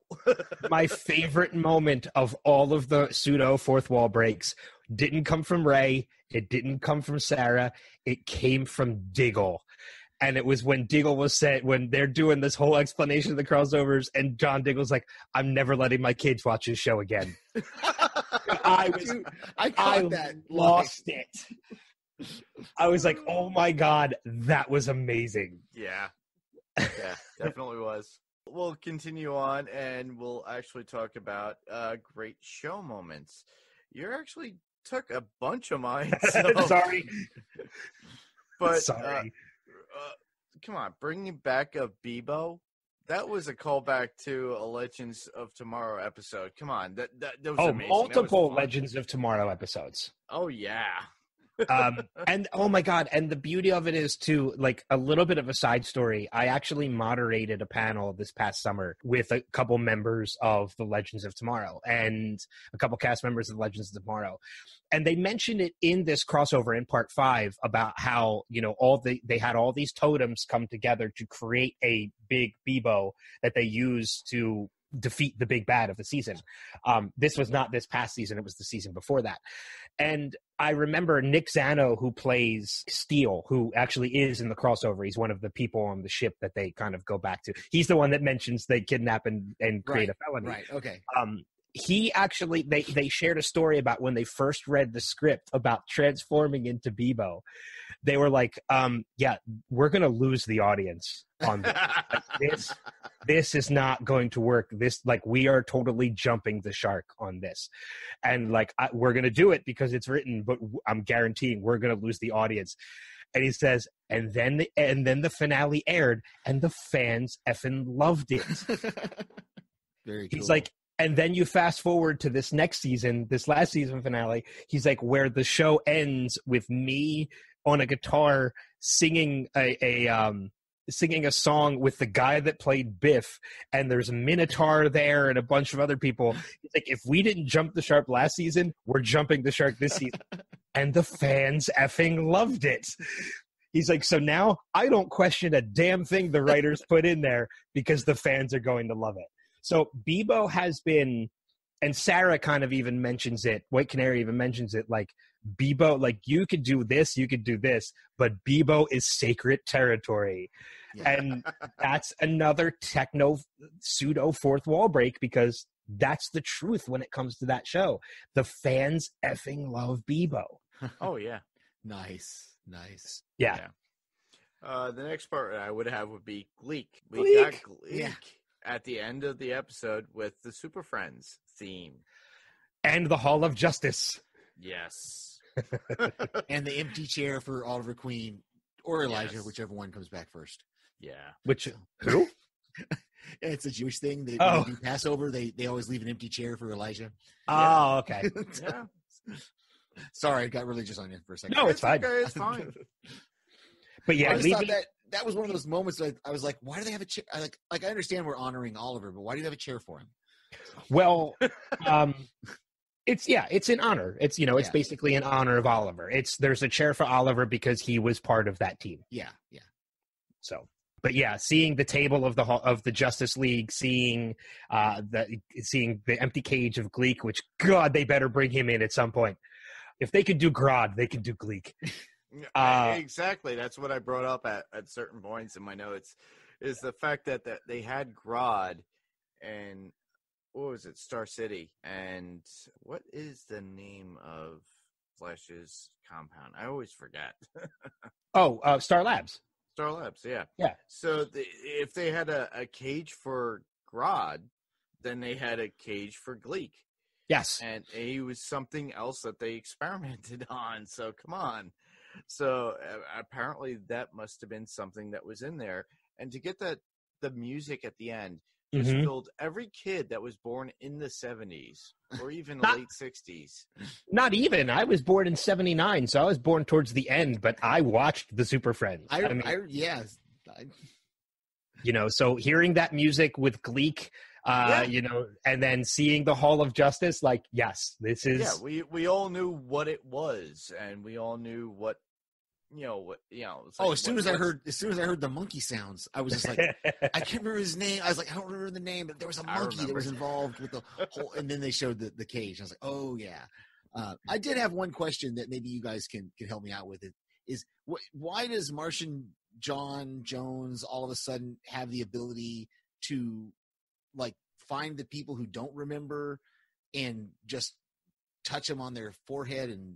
my favorite moment of all of the pseudo fourth wall breaks didn't come from Ray. It didn't come from Sarah. It came from Diggle. And it was when Diggle was said when they're doing this whole explanation of the crossovers, and John Diggle's like, "I'm never letting my kids watch this show again." I was- Dude, I I that. lost it. I was like, "Oh my god, that was amazing!" yeah, yeah, definitely was. We'll continue on, and we'll actually talk about uh, great show moments. You actually took a bunch of mine. so- Sorry, but uh, sorry. uh, Uh, come on, bringing back a Beebo. That was a callback to a Legends of Tomorrow episode. Come on, that that, that was oh, amazing. That was multiple. Legends of Tomorrow episodes. Oh yeah, um and oh my god and the beauty of it is too like a little bit of a side story i actually moderated a panel this past summer with a couple members of the legends of tomorrow and a couple cast members of the legends of tomorrow. And they mentioned it in this crossover in part five about how you know all the they had all these totems come together to create a big beebo that they use to defeat the big bad of the season um this was not this past season it was the season before that and I remember Nick Zano, who plays Steel, who actually is in the crossover. He's one of the people on the ship that they kind of go back to. He's the one that mentions they kidnap and, and create a felony. Right. Okay. Um, he actually they they shared a story about when they first read the script about transforming into Beebo. They were like, um, "Yeah, we're gonna lose the audience on this. this this is not going to work this like we are totally jumping the shark on this and like I, we're going to do it because it's written but I'm guaranteeing we're going to lose the audience and he says and then the, and then the finale aired and the fans effing loved it Very cool. he's like and then you fast forward to this next season this last season finale. He's like where the show ends with me on a guitar singing a, a um singing a song with the guy that played biff. And there's a minotaur there and a bunch of other people. He's like if we didn't jump the shark last season we're jumping the shark this season. And the fans effing loved it. He's like so now i don't question a damn thing the writers put in there because the fans are going to love it so Beebo has been and Sarah kind of even mentions it. White Canary even mentions it like Beebo, like you could do this, you could do this, but Beebo is sacred territory. Yeah. And that's another techno pseudo fourth wall break because that's the truth when it comes to that show. The fans effing love Beebo. Oh yeah. nice, nice. Yeah. Yeah. Uh, the next part I would have would be Gleek. We Gleek. got Gleek Yeah. At the end of the episode with the Super Friends theme. And the Hall of Justice. Yes. And the empty chair for Oliver Queen or Elijah, Yes. whichever one comes back first. Yeah. Which who? It's a Jewish thing. They, Oh. when they do Passover, they, they always leave an empty chair for Elijah. Oh, okay. Yeah. Sorry, I got religious on you for a second. No, it's fine. Okay, it's fine. But yeah, I just leaving, that that was one of those moments. That I was like, why do they have a chair? I like, like I understand we're honoring Oliver, but why do you have a chair for him? well, um, it's yeah, it's an honor. It's you know, it's Yeah. basically an honor of Oliver. It's there's a chair for Oliver because he was part of that team. Yeah, yeah. So, but yeah, seeing the table of the of the Justice League, seeing uh the seeing the empty cage of Gleek, which God, they better bring him in at some point. If they could do Grodd, they can do Gleek. Uh, exactly. That's what I brought up at, at certain points in my notes. Is the fact that, that they had Grodd and what was it, Star City, and what is the name of Flash's compound? I always forget. Oh, uh, Star Labs. Star Labs, yeah, Yeah. So the, if they had a, a cage for Grodd, then they had a cage for Gleek, Yes. and he was something else that they experimented on. So come on. So uh, apparently that must have been something that was in there, and to get that the music at the end just Mhm. filled every kid that was born in the seventies or even Not- late sixties. Not even. I was born in '79, so I was born towards the end. But I watched the Super Friends. I, I mean, I yeah. I, you know, so hearing that music with Gleek, uh, Yeah. you know, and then seeing the Hall of Justice, like, yes, this is. Yeah, we we all knew what it was, and we all knew what you know. What you know. it's oh, as soon what- as I heard, as soon as I heard the monkey sounds, I was just like, I can't remember his name. I was like, I don't remember the name, but there was a monkey that was involved with the whole. And then they showed the, the cage. I was like, oh yeah. Uh, I did have one question that maybe you guys can can help me out with. It is wh- why does Martian John Jones all of a sudden have the ability to like find the people who don't remember and just touch them on their forehead and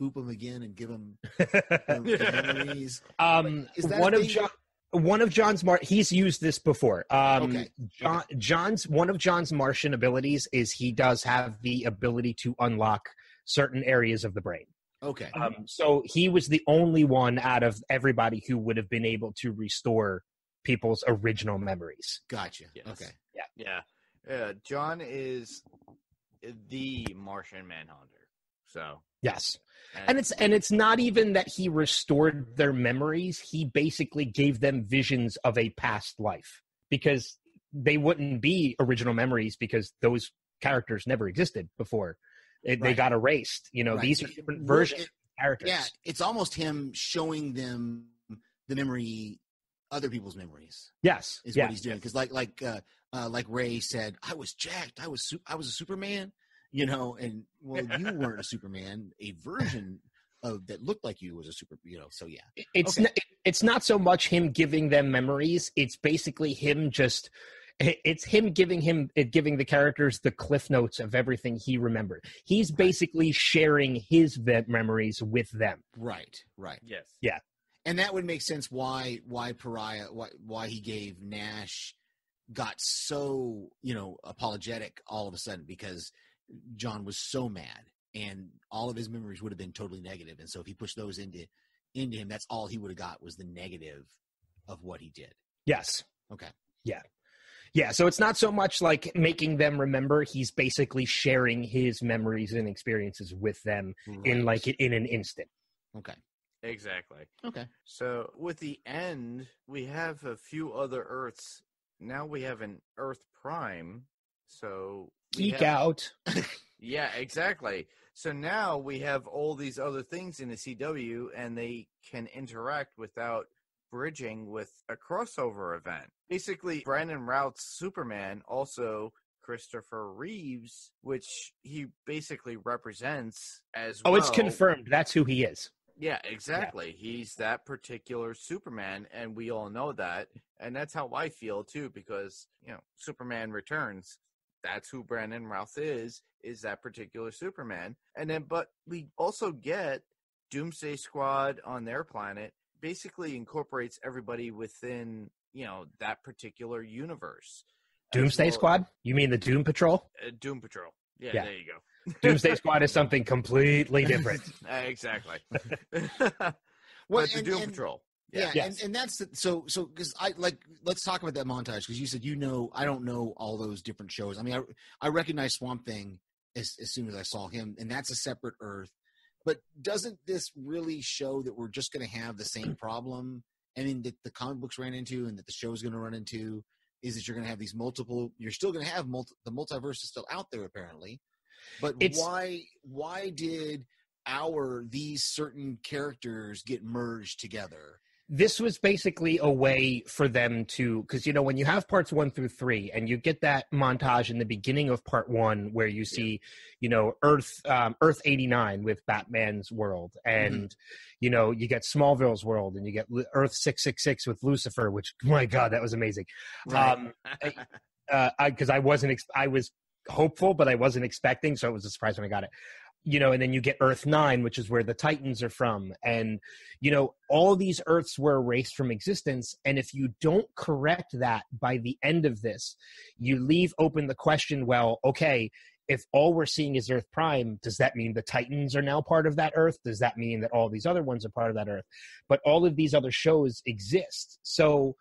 boop them again and give them memories? um, Is that one of? John. One of John's Mar- he's used this before. Um, Okay. John, John's one of John's Martian abilities is he does have the ability to unlock certain areas of the brain. Okay. Um, so he was the only one out of everybody who would have been able to restore people's original memories. Gotcha. Yes. Okay. Yeah, yeah. John is the Martian Manhunter. So, Yes. And it's and it's not even that he restored their memories, he basically gave them visions of a past life because they wouldn't be original memories because those characters never existed before. It, They got erased. You know, Right. these are different Well, versions it- of characters. Yeah, it's almost him showing them the memory, other people's memories Yes. is yeah. what he's doing. Because like like uh, uh, like Ray said, I was jacked. I was su- I was a Superman, you know. And well, you weren't a Superman. A version of that looked like you was a super, you know. So yeah, it's Okay. not, it's not so much him giving them memories it's basically him just it's him giving him giving the characters the cliff notes of everything he remembered he's Right. basically sharing his memories with them right, right. yes, Yeah. And that would make sense why why Pariah why why he gave Nash got so you know apologetic all of a sudden because John was so mad and all of his memories would have been totally negative and so if he pushed those into into him that's all he would have got was the negative of what he did. yes Okay. yeah Yeah, so it's not so much like making them remember he's basically sharing his memories and experiences with them in like in an instant okay exactly. okay So with the end, we have a few other Earths. Now we have an Earth Prime. So geek have- out Yeah, exactly. So now we have all these other things in the CW, and they can interact without bridging with a crossover event. Basically, Brandon Routh's Superman also Christopher Reeves, which he basically represents as Oh, well. it's confirmed. That's who he is. Yeah, exactly. He's that particular Superman, and we all know that. And that's how I feel too, because you know, Superman Returns. That's who Brandon Routh is. Is that particular Superman? And then, but we also get Doomsday Squad on their planet. Basically, incorporates everybody within you know that particular universe. Doomsday well- Squad? You mean the Doom Patrol? uh, Doom Patrol. Yeah, Yeah. there you go. Doomsday Squad is something completely different. Uh, exactly. Well, but the and- Doom and- Patrol. Yeah, Yes. and, and that's the, so so because I like let's talk about that montage because you said you know I don't know all those different shows. I mean, I I recognize Swamp Thing as as soon as I saw him, and that's a separate Earth. But doesn't this really show that we're just going to have the same problem? I mean, that the comic books ran into, and that the show's going to run into, is that you're going to have these multiple. You're still going to have multi, the multiverse is still out there apparently, but It's- why why did our these certain characters get merged together? this was basically a way for them to because you know when you have parts one through three and you get that montage in the beginning of part one where you see you know earth um, earth 89 with batman's world and you know you get smallville's world and you get earth 666 with lucifer which my god that was amazing. Um uh because I, wasn't i was hopeful but i wasn't expecting so it was a surprise when i got it. You know and then you get earth 9 which is where the titans are from. And you know all these earths were erased from existence. And if you don't correct that by the end of this you leave open the question well okay if all we're seeing is earth prime does that mean the titans are now part of that earth? Does that mean that all these other ones are part of that earth? But all of these other shows exist. So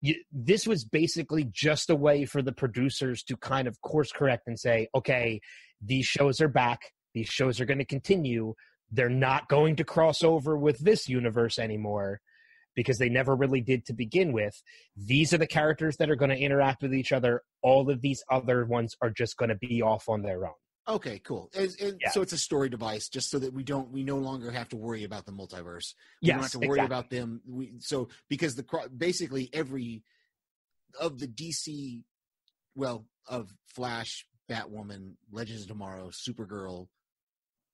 you, this was basically just a way for the producers to kind of course correct and say okay these shows are back these shows are going to continue they're not going to cross over with this universe anymore because they never really did to begin with. These are the characters that are going to interact with each other. All of these other ones are just going to be off on their own. Okay, cool. And, and Yeah. So it's a story device, just so that we don't, we no longer have to worry about the multiverse. We don't have to worry exactly. about them. We, so because the basically every of the DC, well, of Flash, Batwoman, Legends of Tomorrow, Supergirl,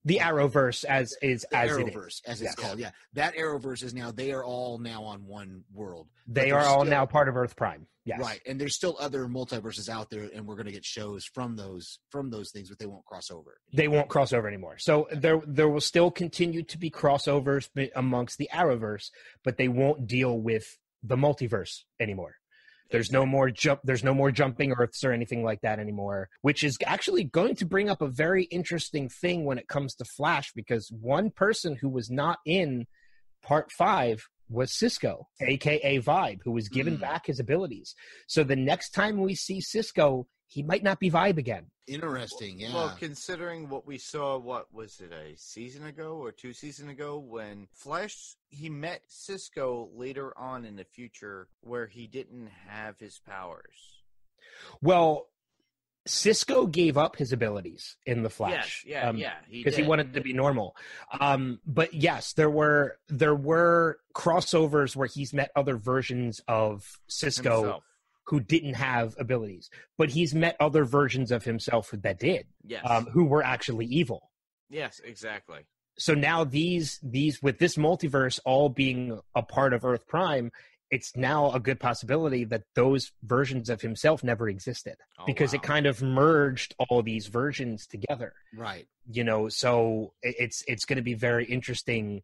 the Arrowverse as is the as it Arrowverse, is. as Yes. it's called. Yeah, that Arrowverse is now. They are all now on one world. They are all still- now part of Earth Prime. Yes. Right, and there's still other multiverses out there, and we're going to get shows from those from those things, but they won't cross over. They won't cross over anymore. So there there will still continue to be crossovers amongst the Arrowverse, but they won't deal with the multiverse anymore. There's no more jump. There's no more jumping Earths or anything like that anymore, which is actually going to bring up a very interesting thing when it comes to Flash, because one person who was not in Part Five was Cisco, aka Vibe, who was given Mm. back his abilities. So the next time we see Cisco, he might not be Vibe again. Interesting, yeah. Well, considering what we saw, what was it, a season ago or two season ago, when Flash he met Cisco later on in the future, where he didn't have his powers. Well, Cisco gave up his abilities in the Flash. Yes, yeah, um, yeah, because he did. wanted to be normal. Um, but yes, there were there were crossovers where he's met other versions of Cisco himself. who didn't have abilities, but he's met other versions of himself that did, Yes, um, who were actually evil. yes, exactly. So now these these with this multiverse all being a part of Earth Prime, it's now a good possibility that those versions of himself never existed Oh, because it kind of merged all these versions together. Right. you know so it's it's going to be very interesting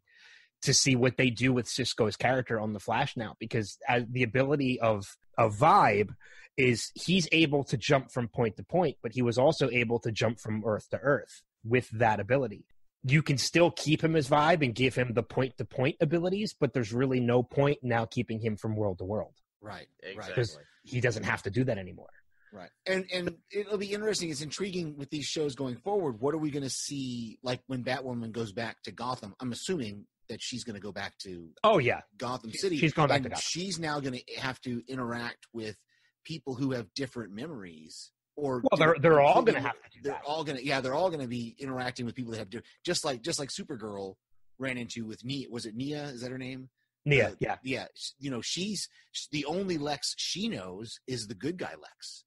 to see what they do with cisco's character on the flash now because as the ability of a vibe is he's able to jump from point to point but he was also able to jump from earth to earth with that ability you can still keep him as vibe and give him the point to point abilities but there's really no point now keeping him from world to world Right. Right. Exactly. he doesn't have to do that anymore Right. And and it'll be interesting. It's intriguing with these shows going forward. What are we going to see like when Batwoman goes back to Gotham? I'm assuming that she's going to go back to oh yeah Gotham City. she's going back and to Gotham. She's now going to have to interact with people who have different memories. Or well they're, they're all going to have to do They're that all going to yeah. They're all going to be interacting with people that have different. Just like just like Supergirl ran into with Nia. Was it Nia? Is that her name? Nia, the- yeah yeah you know she's the only lex she knows is the good guy lex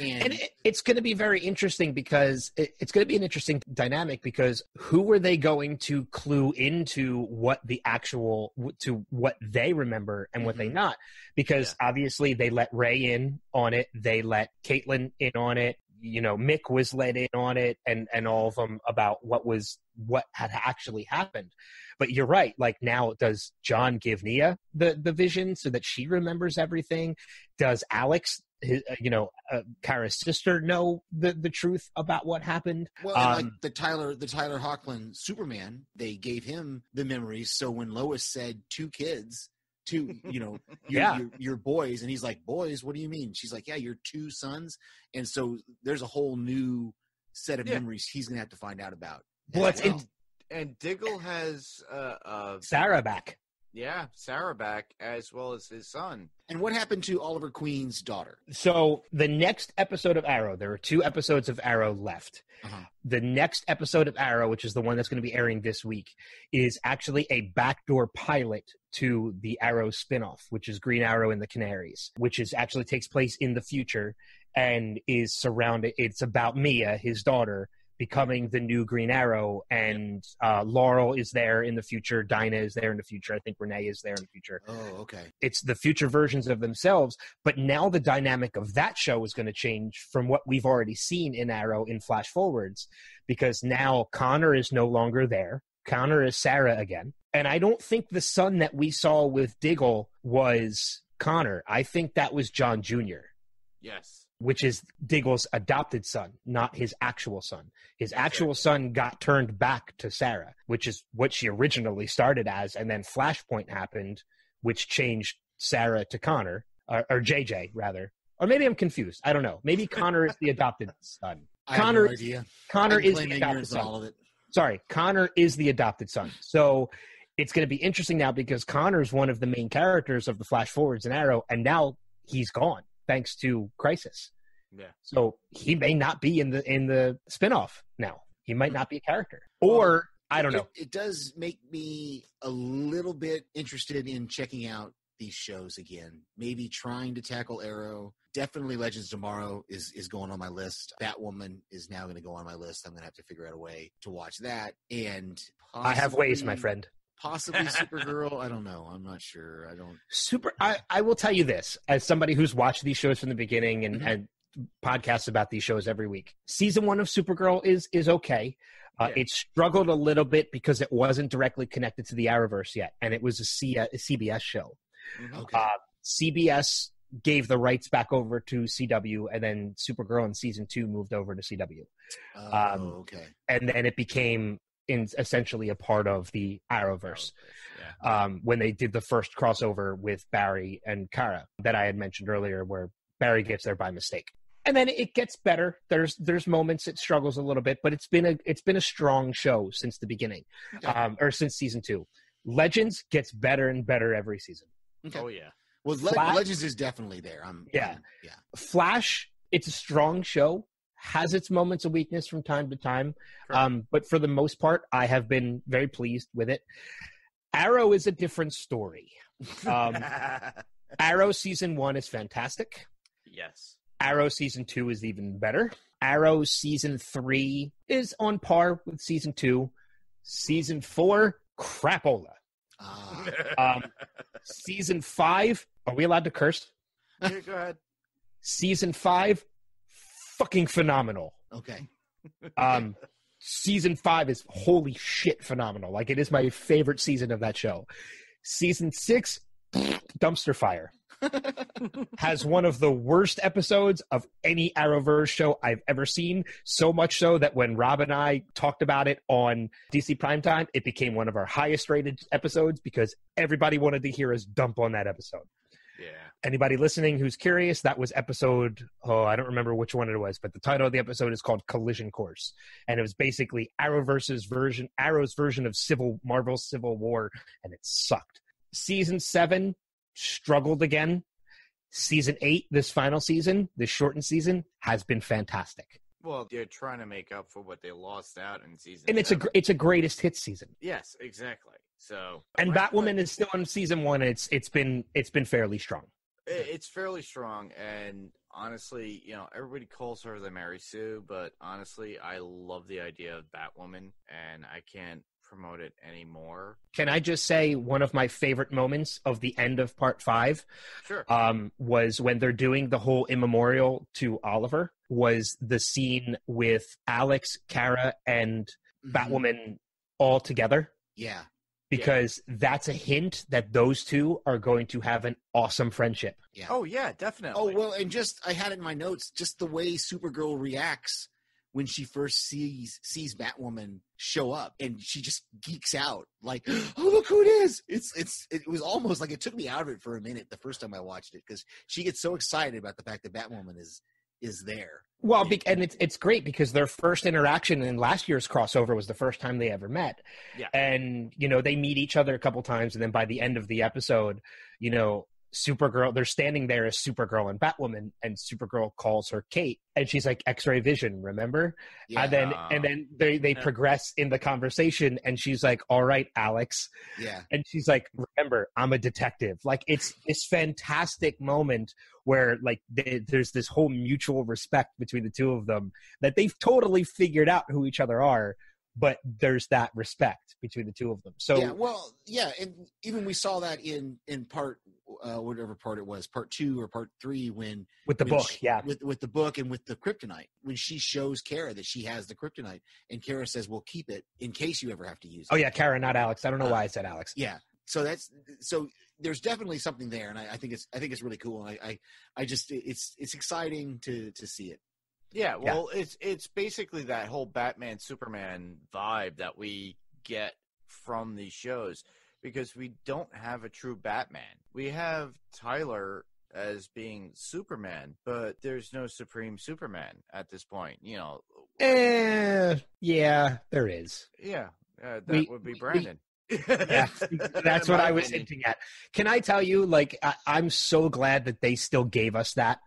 And, and it, it's going to be very interesting because it, it's going to be an interesting dynamic because who are they going to clue into what the actual to what they remember and what they Mhm. not? Because obviously they let ray in on it. They let caitlin in on it. You know mick was let in on it and and all of them about what was what had actually happened. But you're right like now does john give nia the the vision so that she remembers everything? Does alex his, uh, you know, uh, Kara's sister know the the truth about what happened. well, and like um, the Tyler, the Tyler Hoechlin Superman, they gave him the memories. So when Lois said two kids, two, you know, your, Yeah. your, your boys, and he's like, boys, what do you mean? She's like, yeah, you're two sons, and so there's a whole new set of Yeah. memories he's gonna have to find out about. Well, as it's in- well. And Diggle has uh, uh Sarah back. Yeah, Sarah back as well as his son. and what happened to Oliver Queen's daughter? So the next episode of Arrow, there are two episodes of Arrow left. Uh-huh. The next episode of Arrow, which is the one that's going to be airing this week, is actually a backdoor pilot to the Arrow spinoff, which is Green Arrow and the Canaries, which is actually takes place in the future and is surrounded. It's about Mia, his daughter, becoming the new Green Arrow, and uh, Laurel is there in the future. Dinah is there in the future. I think Renee is there in the future Oh, okay. it's the future versions of themselves but now the dynamic of that show is going to change from what we've already seen in arrow in flash forwards because now connor is no longer there connor is sarah again and i don't think the son that we saw with diggle was connor i think that was john jr Yes. Which is Diggle's adopted son, not his actual son. His actual son got turned back to Sarah, which is what she originally started as, and then Flashpoint happened, which changed Sarah to Connor, or, or JJ rather. Or maybe I'm confused. I don't know. Maybe Connor is the adopted son. I have Connor- no idea. Connor is the adopted son all of it. sorry, Connor is the adopted son. So it's going to be interesting now because Connor's one of the main characters of the Flash Forwards and Arrow, and now he's gone thanks to Crisis. Yeah. So he may not be in the in the spinoff now. He might not be a character, or I don't know. It, it does make me a little bit interested in checking out these shows again. Maybe trying to tackle Arrow. Definitely Legends Tomorrow is is going on my list. Batwoman is now going to go on my list. I'm going to have to figure out a way to watch that. And I have ways, my friend. Possibly Supergirl. I don't know. I'm not sure. I don't. Super. I, I will tell you this as somebody who's watched these shows from the beginning and, Mhm. and podcasts about these shows every week. Season one of Supergirl is is okay. Uh, Yeah. It struggled a little bit because it wasn't directly connected to the Arrowverse yet, and it was a, C, a CBS show. Mhm. Okay. Uh, CBS gave the rights back over to CW, and then Supergirl in season two moved over to CW, oh, um, okay. and then it became in essentially a part of the Arrowverse Yeah. um, when they did the first crossover with Barry and Kara that I had mentioned earlier, where Barry gets there by mistake. And then it gets better. There's there's moments it struggles a little bit, but it's been a it's been a strong show since the beginning, Okay. um, or since season two. Legends gets better and better every season. Okay. Oh yeah. Well, Flash- Legends is definitely there. I'm. Yeah. I'm- yeah. Flash, it's a strong show, has its moments of weakness from time to time, um, but for the most part, I have been very pleased with it. Arrow is a different story. Um, Arrow season one is fantastic. yes. Arrow season two is even better. Arrow season three is on par with season two. Season four, crapola. Ah, Um, season five, are we allowed to curse? Yeah, go ahead. Season five, fucking phenomenal. okay. Um, season five is holy shit phenomenal. Like it is my favorite season of that show. Season six, dumpster fire. has one of the worst episodes of any Arrowverse show I've ever seen. So much so that when Rob and I talked about it on DC Prime Time, it became one of our highest rated episodes because everybody wanted to hear us dump on that episode. Anybody listening who's curious, that was episode, oh, I don't remember which one it was, but the title of the episode is called Collision Course. And it was basically Arrow versus version, Arrow's version of Civil Marvel's Civil War, and it sucked. Season seven struggled again. Season eight, this final season, this shortened season, has been fantastic. Well, they're trying to make up for what they lost out in season. And it's a seven. gr- it's a greatest hits season. yes, exactly. So And Batwoman is still on season one. It's it's been it's been fairly strong. I- It's fairly strong, and honestly, you know, everybody calls her the Mary Sue, but honestly, I love the idea of Batwoman, and I can't promote it anymore. Can I just say one of my favorite moments of the end of part five Sure. um, was when they're doing the whole immemorial to Oliver. Was the scene with Alex, Kara, and Mhm. Batwoman all together? Yeah. Because that's a hint that those two are going to have an awesome friendship. Yeah. oh yeah, definitely. Oh well, and just I had it in my notes. Just the way Supergirl reacts when she first sees sees Batwoman show up, and she just geeks out, like, "Oh look who it is!" It's it's it was almost like it took me out of it for a minute the first time I watched it because she gets so excited about the fact that Batwoman is is there. Well, and it's it's great because their first interaction in last year's crossover was the first time they ever met. Yeah. And you know, they meet each other a couple times and then by the end of the episode, you know, Supergirl they're standing there as Supergirl and Batwoman and Supergirl calls her Kate and she's like X-ray vision, remember? Yeah, And then and then they they Yeah. progress in the conversation and she's like, "All right, Alex." yeah, and she's like remember i'm a detective like it's this fantastic moment where like they, there's this whole mutual respect between the two of them that they've totally figured out who each other are but there's that respect between the two of them. So yeah. Well, yeah, and even we saw that in in part uh, whatever part it was, part two or part three, when with the when book she- yeah. with with the book and with the kryptonite when she shows Kara that she has the kryptonite and Kara says we'll keep it in case you ever have to use it. oh yeah Kara, not alex. I don't know Uh, why i said alex. yeah. So that's so there's definitely something there and I, I think it's I think it's really cool and I, I I just it's it's exciting to to see it Yeah, Yeah. well, it's it's basically that whole Batman Superman vibe that we get from these shows because we don't have a true Batman. We have Tyler as being Superman, but there's no Supreme Superman at this point. You know, eh, yeah there is yeah, uh, that We- would be we- Brandon. yeah that's what i was opinion. hinting at can i tell you like I, i'm so glad that they still gave us that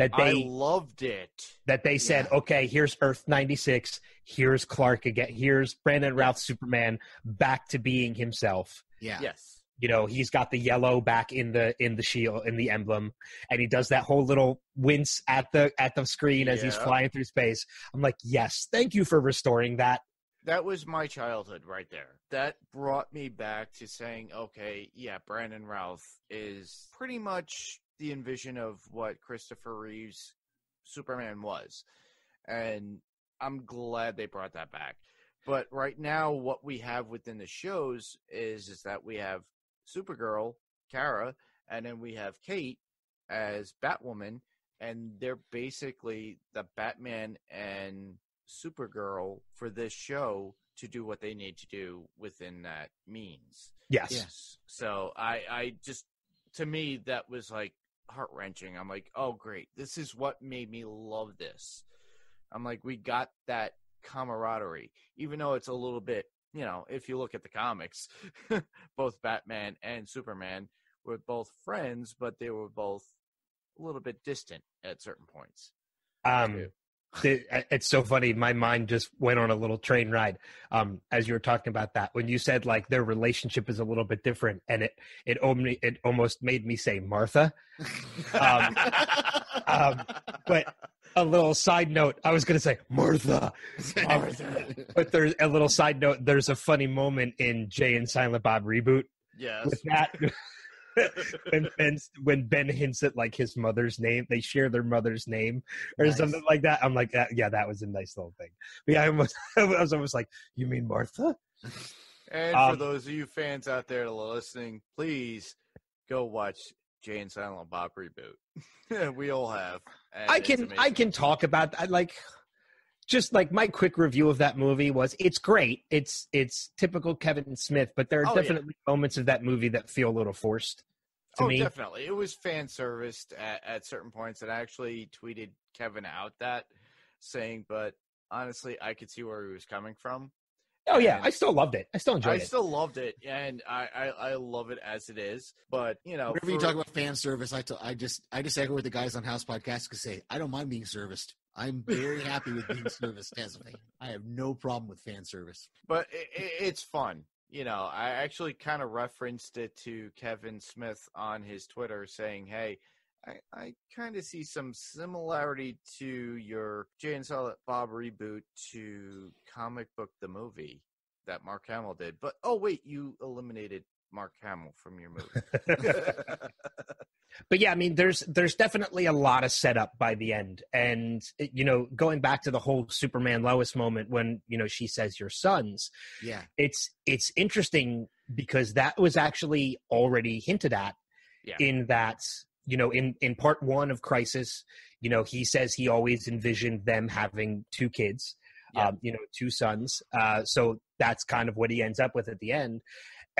that I they loved it. that they said, Yeah. okay, here's Earth 96, here's Clark again, here's Brandon Routh Superman back to being himself. yeah Yes. You know, he's got the yellow back in the in the shield in the emblem, and he does that whole little wince at the at the screen as he's flying through space. I'm like, yes, thank you for restoring that. That was my childhood right there. That brought me back to saying, okay, yeah, Brandon Routh is pretty much the envision of what Christopher Reeve's Superman was. And I'm glad they brought that back. But right now what we have within the shows is is that we have Supergirl, Kara, and then we have Kate as Batwoman and they're basically the Batman and Supergirl for this show to do what they need to do within that means. Yes. Yes. So I, I just, to me, that was like heart wrenching. I'm like, oh, great. This is what made me love this. I'm like, we got that camaraderie, even though it's a little bit, you know, if you look at the comics, both Batman and Superman were both friends, but they were both a little bit distant at certain points. Um, the, it's so funny. My mind just went on a little train ride um, as you were talking about that. When you said like their relationship is a little bit different, and it it only it almost made me say Martha. Um, um, but a little side note, I was going to say Martha, Martha. but there's a little side note. There's a funny moment in Jay and Silent Bob reboot yes. with that. When Ben when Ben hints at like his mother's name, they share their mother's name or Nice. something like that. I'm like, "Yeah, yeah, that was a nice little thing. But yeah, I almost, I was almost like, you mean Martha? And Um, for those of you fans out there that are listening, please go watch Jay and Silent Bob reboot. we all have. I can I can talk about that. Like, just like my quick review of that movie was, it's great. It's it's typical Kevin Smith, but there are Oh, yeah. definitely moments of that movie that feel a little forced to oh, me. definitely. It was fan serviced at, at certain points, and I actually tweeted Kevin out that saying, but honestly, I could see where he was coming from. Oh yeah, And I still loved it. I still enjoyed I it. still loved it, and I, I, I love it as it is. But you know, Whenever you talk about fan service, I, t- I just I just echo what the guys on House Podcast could say. I don't mind being serviced. I'm very happy with being serviced as a fan. I have no problem with fan service. but it, it, it's fun. You know, I actually kind of referenced it to Kevin Smith on his Twitter, saying, "Hey, I, I kind of see some similarity to your Jay and Silent Bob reboot to comic book the movie that Mark Hamill did. But oh wait, you eliminated Mark Hamill from your movie. but yeah, I mean, there's there's definitely a lot of setup by the end, and you know, going back to the whole Superman Lois moment when you know she says your sons, Yeah. it's it's interesting because that was actually already hinted at Yeah. in that you know in in part one of crisis you know he says he always envisioned them having two kids Yeah. um, you know two sons uh, so that's kind of what he ends up with at the end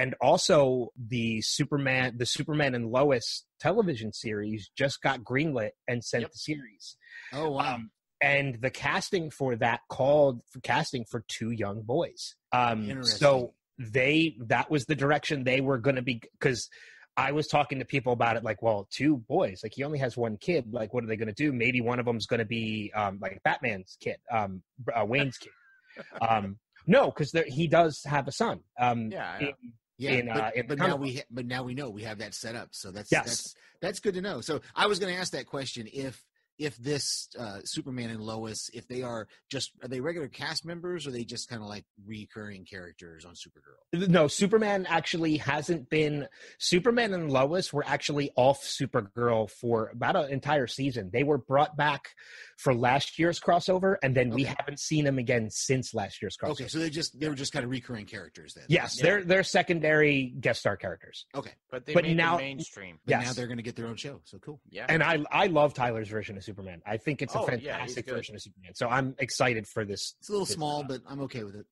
and also the superman the superman and lois television series just got greenlit and sent Yep. the series Oh wow. um, and the casting for that called for casting for two young boys. Um, so they that was the direction they were going to be because I was talking to people about it like, well, two boys, like he only has one kid. Like, what are they going to do? Maybe one of them's going to be um, like Batman's kid, um, uh, Wayne's kid. Um, no, because he does have a son. Um, Yeah, in- yeah, in, but, uh, in but now we ha- but now we know we have that set up. So that's Yes. that's that's good to know. So I was going to ask that question if if this uh, Superman and Lois if they are just are they regular cast members or are they just kind of like recurring characters on Supergirl? No, Superman actually hasn't been. Superman and Lois were actually off Supergirl for about an entire season. They were brought back for last year's crossover, and then we haven't seen them again since last year's crossover. Okay, so they just they were just kind of recurring characters then. yes, Yeah. they're they're secondary guest star characters, Okay, but they But made now- mainstream. but now they're going to get their own show. So cool. Yeah. and I I love Tyler's version of Superman. I think it's a Oh, yeah, fantastic good. version of Superman. So I'm excited for this. It's a little small, uh, but I'm okay with it.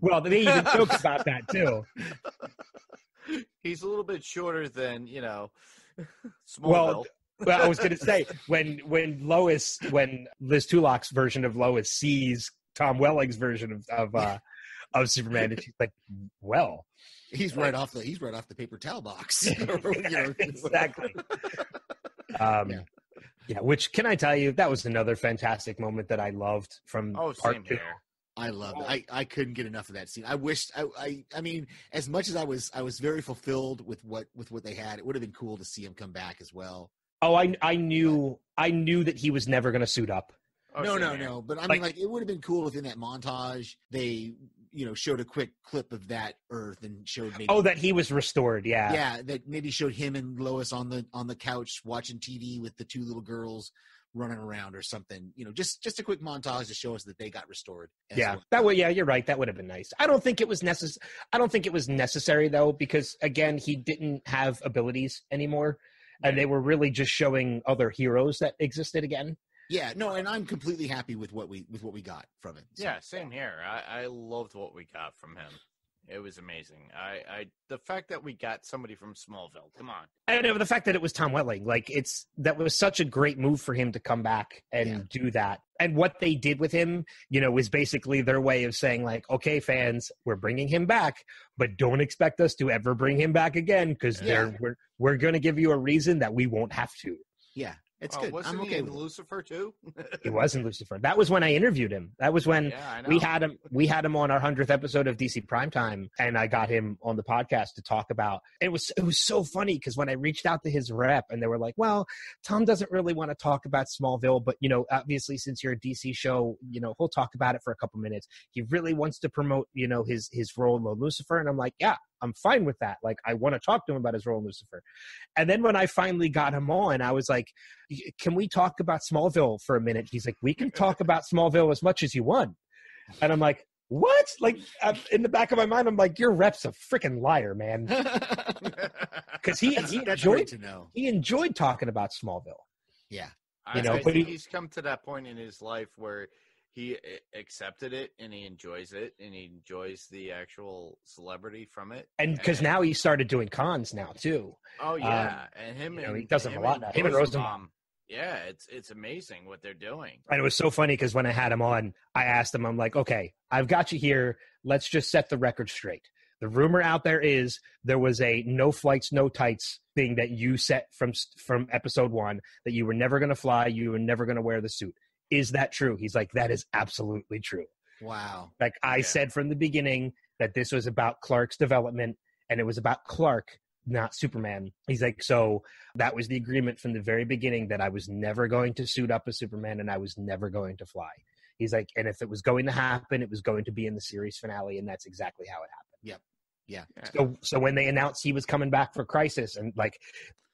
Well, they even joke about that too. He's a little bit shorter than you know. Smallville. Well, well, I was going to say when when Lois, when Liz Tulloch's version of Lois sees Tom Welling's version of of, uh, of Superman, and she's like, "Well, he's right off the he's right off the paper towel box. You know, exactly." Um, Yeah. Yeah. Which can I tell you? That was another fantastic moment that I loved from oh, part same two. here. I loved Oh. it. I, I couldn't get enough of that scene. I wished I, I I mean, as much as I was I was very fulfilled with what with what they had, it would have been cool to see him come back as well. Oh, I I knew I knew that he was never going to suit up. Oh, no, no, here. no. But I Like- mean like it would have been cool if in that montage they you know showed a quick clip of that Earth and showed maybe Oh, that he was restored. Yeah. yeah, that maybe showed him and Lois on the on the couch watching TV with the two little girls running around or something. You know, just just a quick montage to show us that they got restored. yeah well. that would yeah you're right that would have been nice i don't think it was necess- i don't think it was necessary though because again he didn't have abilities anymore and they were really just showing other heroes that existed again Yeah, no, and I'm completely happy with what we with what we got from it. So, Yeah, same here. I, I loved what we got from him. It was amazing. I, I the fact that we got somebody from Smallville. Come on. i know the fact that it was tom welling like it's that was such a great move for him to come back and Yeah. do that and what they did with him you know was basically their way of saying like okay fans we're bringing him back but don't expect us to ever bring him back again because Yeah. they're we're, we're going to give you a reason that we won't have to yeah, it's Oh, good. Wasn't I'm he okay in. Lucifer too? He was in Lucifer. That was when I interviewed him. That was when yeah, we had him. We had him on our hundredth episode of DC Prime Time, and I got him on the podcast to talk about. It was it was so funny because when I reached out to his rep, and they were like, "Well, Tom doesn't really want to talk about Smallville, but you know, obviously since you're a DC show, you know, he'll talk about it for a couple minutes. He really wants to promote, you know, his his role in Lucifer." And I'm like, "Yeah, I'm fine with that. Like, I want to talk to him about his role in Lucifer." And then when I finally got him on, I was like, can we talk about Smallville for a minute? He's like, we can talk about Smallville as much as you want. And I'm like, what? Like in the back of my mind, I'm like, your rep's a freaking liar, man. Because he that's, he enjoyed to know. he enjoyed talking about Smallville. Yeah, you know, I but he- he's come to that point in his life where he accepted it and he enjoys it and he enjoys the actual celebrity from it. And because now he started doing cons now too. Oh yeah, and him Um, you know, and he does them a lot now. Him and Rosenbaum. Yeah, it's it's amazing what they're doing. And it was so funny because when I had him on, I asked him, I'm like, okay, I've got you here. Let's just set the record straight. The rumor out there is there was a no flights, no tights thing that you set from from episode one that you were never going to fly, you were never going to wear the suit. Is that true? He's like, that is absolutely true. wow. Like I Yeah. said from the beginning that this was about Clark's development and it was about Clark not Superman. He's like, so that was the agreement from the very beginning that I was never going to suit up as Superman and I was never going to fly. He's like, and if it was going to happen, it was going to be in the series finale, and that's exactly how it happened. Yeah. So, so when they announced he was coming back for Crisis, and like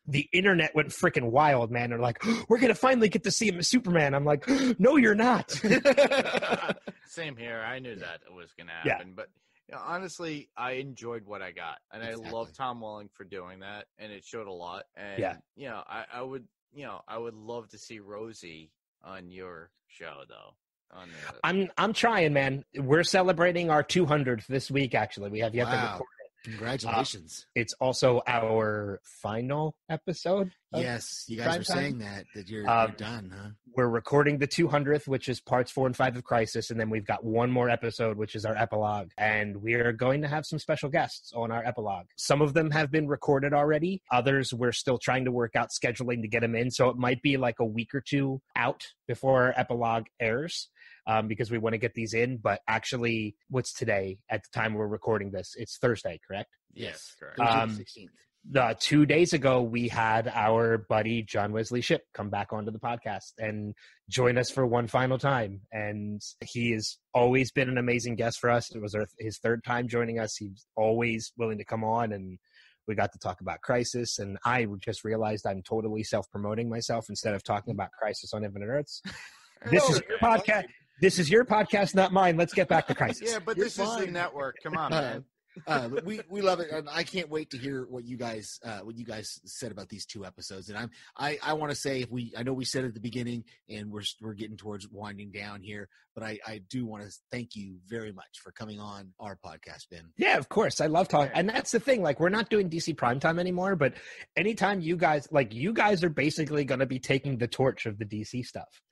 the internet went freaking wild, man. They're like, we're gonna finally get to see him as Superman. I'm like, no, you're not. Same here. I knew that it was going to Yeah. happen, but you know, honestly, I enjoyed what I got, and I love Tom Welling for doing that, and it showed a lot. And Yeah. you know, I, I would, you know, I would love to see Rosie on your show, though. On the, I'm I'm trying, man. We're celebrating our 200th this week. Actually, we have yet to record. Congratulations. It's also our final episode. yes, you guys were time? saying that that you're, Um, you're done, huh? We're recording the 200th, which is parts four and five of Crisis, and then we've got one more episode, which is our epilogue. And we are going to have some special guests on our epilogue. Some of them have been recorded already. Others we're still trying to work out scheduling to get them in. So it might be like a week or two out before our epilogue airs. Um, because we want to get these in, but actually, what's today at the time we're recording this? It's Thursday, correct? yes, correct. Um, 16th. the two days ago we had our buddy john wesley shipp come back onto the podcast and join us for one final time and he has always been an amazing guest for us it was our, his third time joining us he's always willing to come on and we got to talk about crisis and i just realized i'm totally self-promoting myself instead of talking about crisis on infinite earths this Oh, is your podcast this is your podcast not mine let's get back to crisis Yeah, but You're this is the network. Come on, Uh, man. uh, but we we love it, and I can't wait to hear what you guys uh, what you guys said about these two episodes. And I'm I I want to say if we I know we said at the beginning, and we're we're getting towards winding down here, but I I do want to thank you very much for coming on our podcast, Ben. Yeah, of course. I love talking. And that's the thing. Like, we're not doing DC Prime Time anymore, but anytime you guys, like, you guys are basically going to be taking the torch of the DC stuff.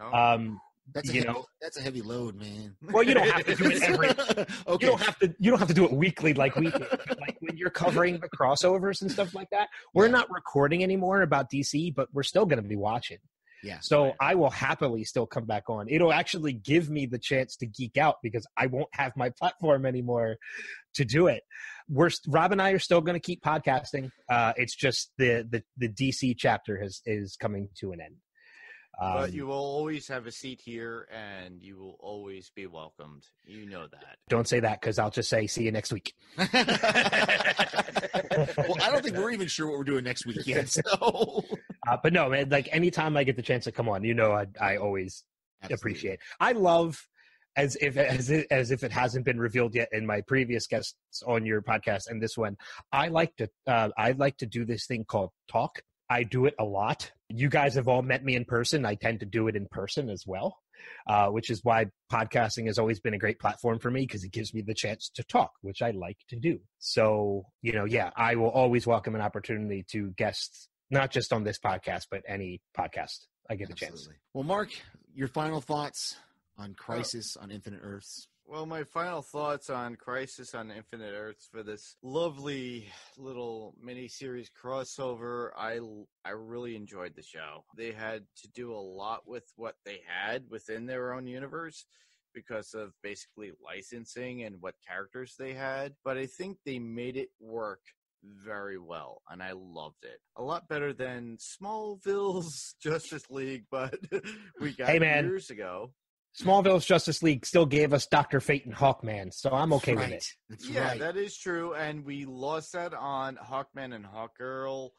Oh. Um, That's a You heavy, know- that's a heavy load, man. well, you don't have to do it every. okay. You don't have to. You don't have to do it weekly, like we do. Like when you're covering the crossovers and stuff like that. We're Yeah. not recording anymore about DC, but we're still going to be watching. yeah. So Right. I will happily still come back on. It'll actually give me the chance to geek out because I won't have my platform anymore to do it. We're Rob and I are still going to keep podcasting. Uh, it's just the the the DC chapter has is coming to an end. Um, but you will always have a seat here, and you will always be welcomed. You know that. don't say that because I'll just say see you next week. well, I don't think we're even sure what we're doing next week yet. So Uh, but no, man, like anytime I get the chance to come on, you know, I I always appreciate. I love as if as if, as if it hasn't been revealed yet in my previous guests on your podcast and this one. I like to uh, I like to do this thing called talk. I do it a lot. You guys have all met me in person. I tend to do it in person as well, uh, which is why podcasting has always been a great platform for me because it gives me the chance to talk, which I like to do. So, you know, yeah, I will always welcome an opportunity to guest, not just on this podcast, but any podcast I get a chance. Absolutely. Well, Mark, your final thoughts on Crisis on Infinite Earths? Well, my final thoughts on Crisis on Infinite Earths for this lovely little mini-series crossover. I I really enjoyed the show. They had to do a lot with what they had within their own universe because of basically licensing and what characters they had, but I think they made it work very well and I loved it. A lot better than Smallville's Justice League, but we got Hey, man. years ago. Smallville's Justice League still gave us Doctor Fate and Hawkman, so I'm okay right. with it. That's yeah, right. that is true, and we lost that on Hawkman and Hawkgirl.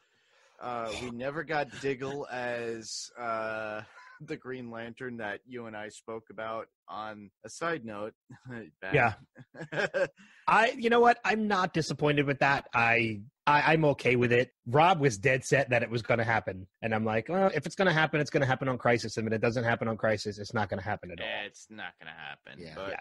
Uh, we never got Diggle as uh, the Green Lantern that you and I spoke about. On a side note, Yeah. I, you know what? I'm not disappointed with that. I, I I'm okay with it. Rob was dead set that it was going to happen, and I'm like, well, if it's going to happen, it's going to happen on Crisis. And if it doesn't happen on Crisis, it's not going to happen at all. it's not gonna happen. Yeah. but Yeah.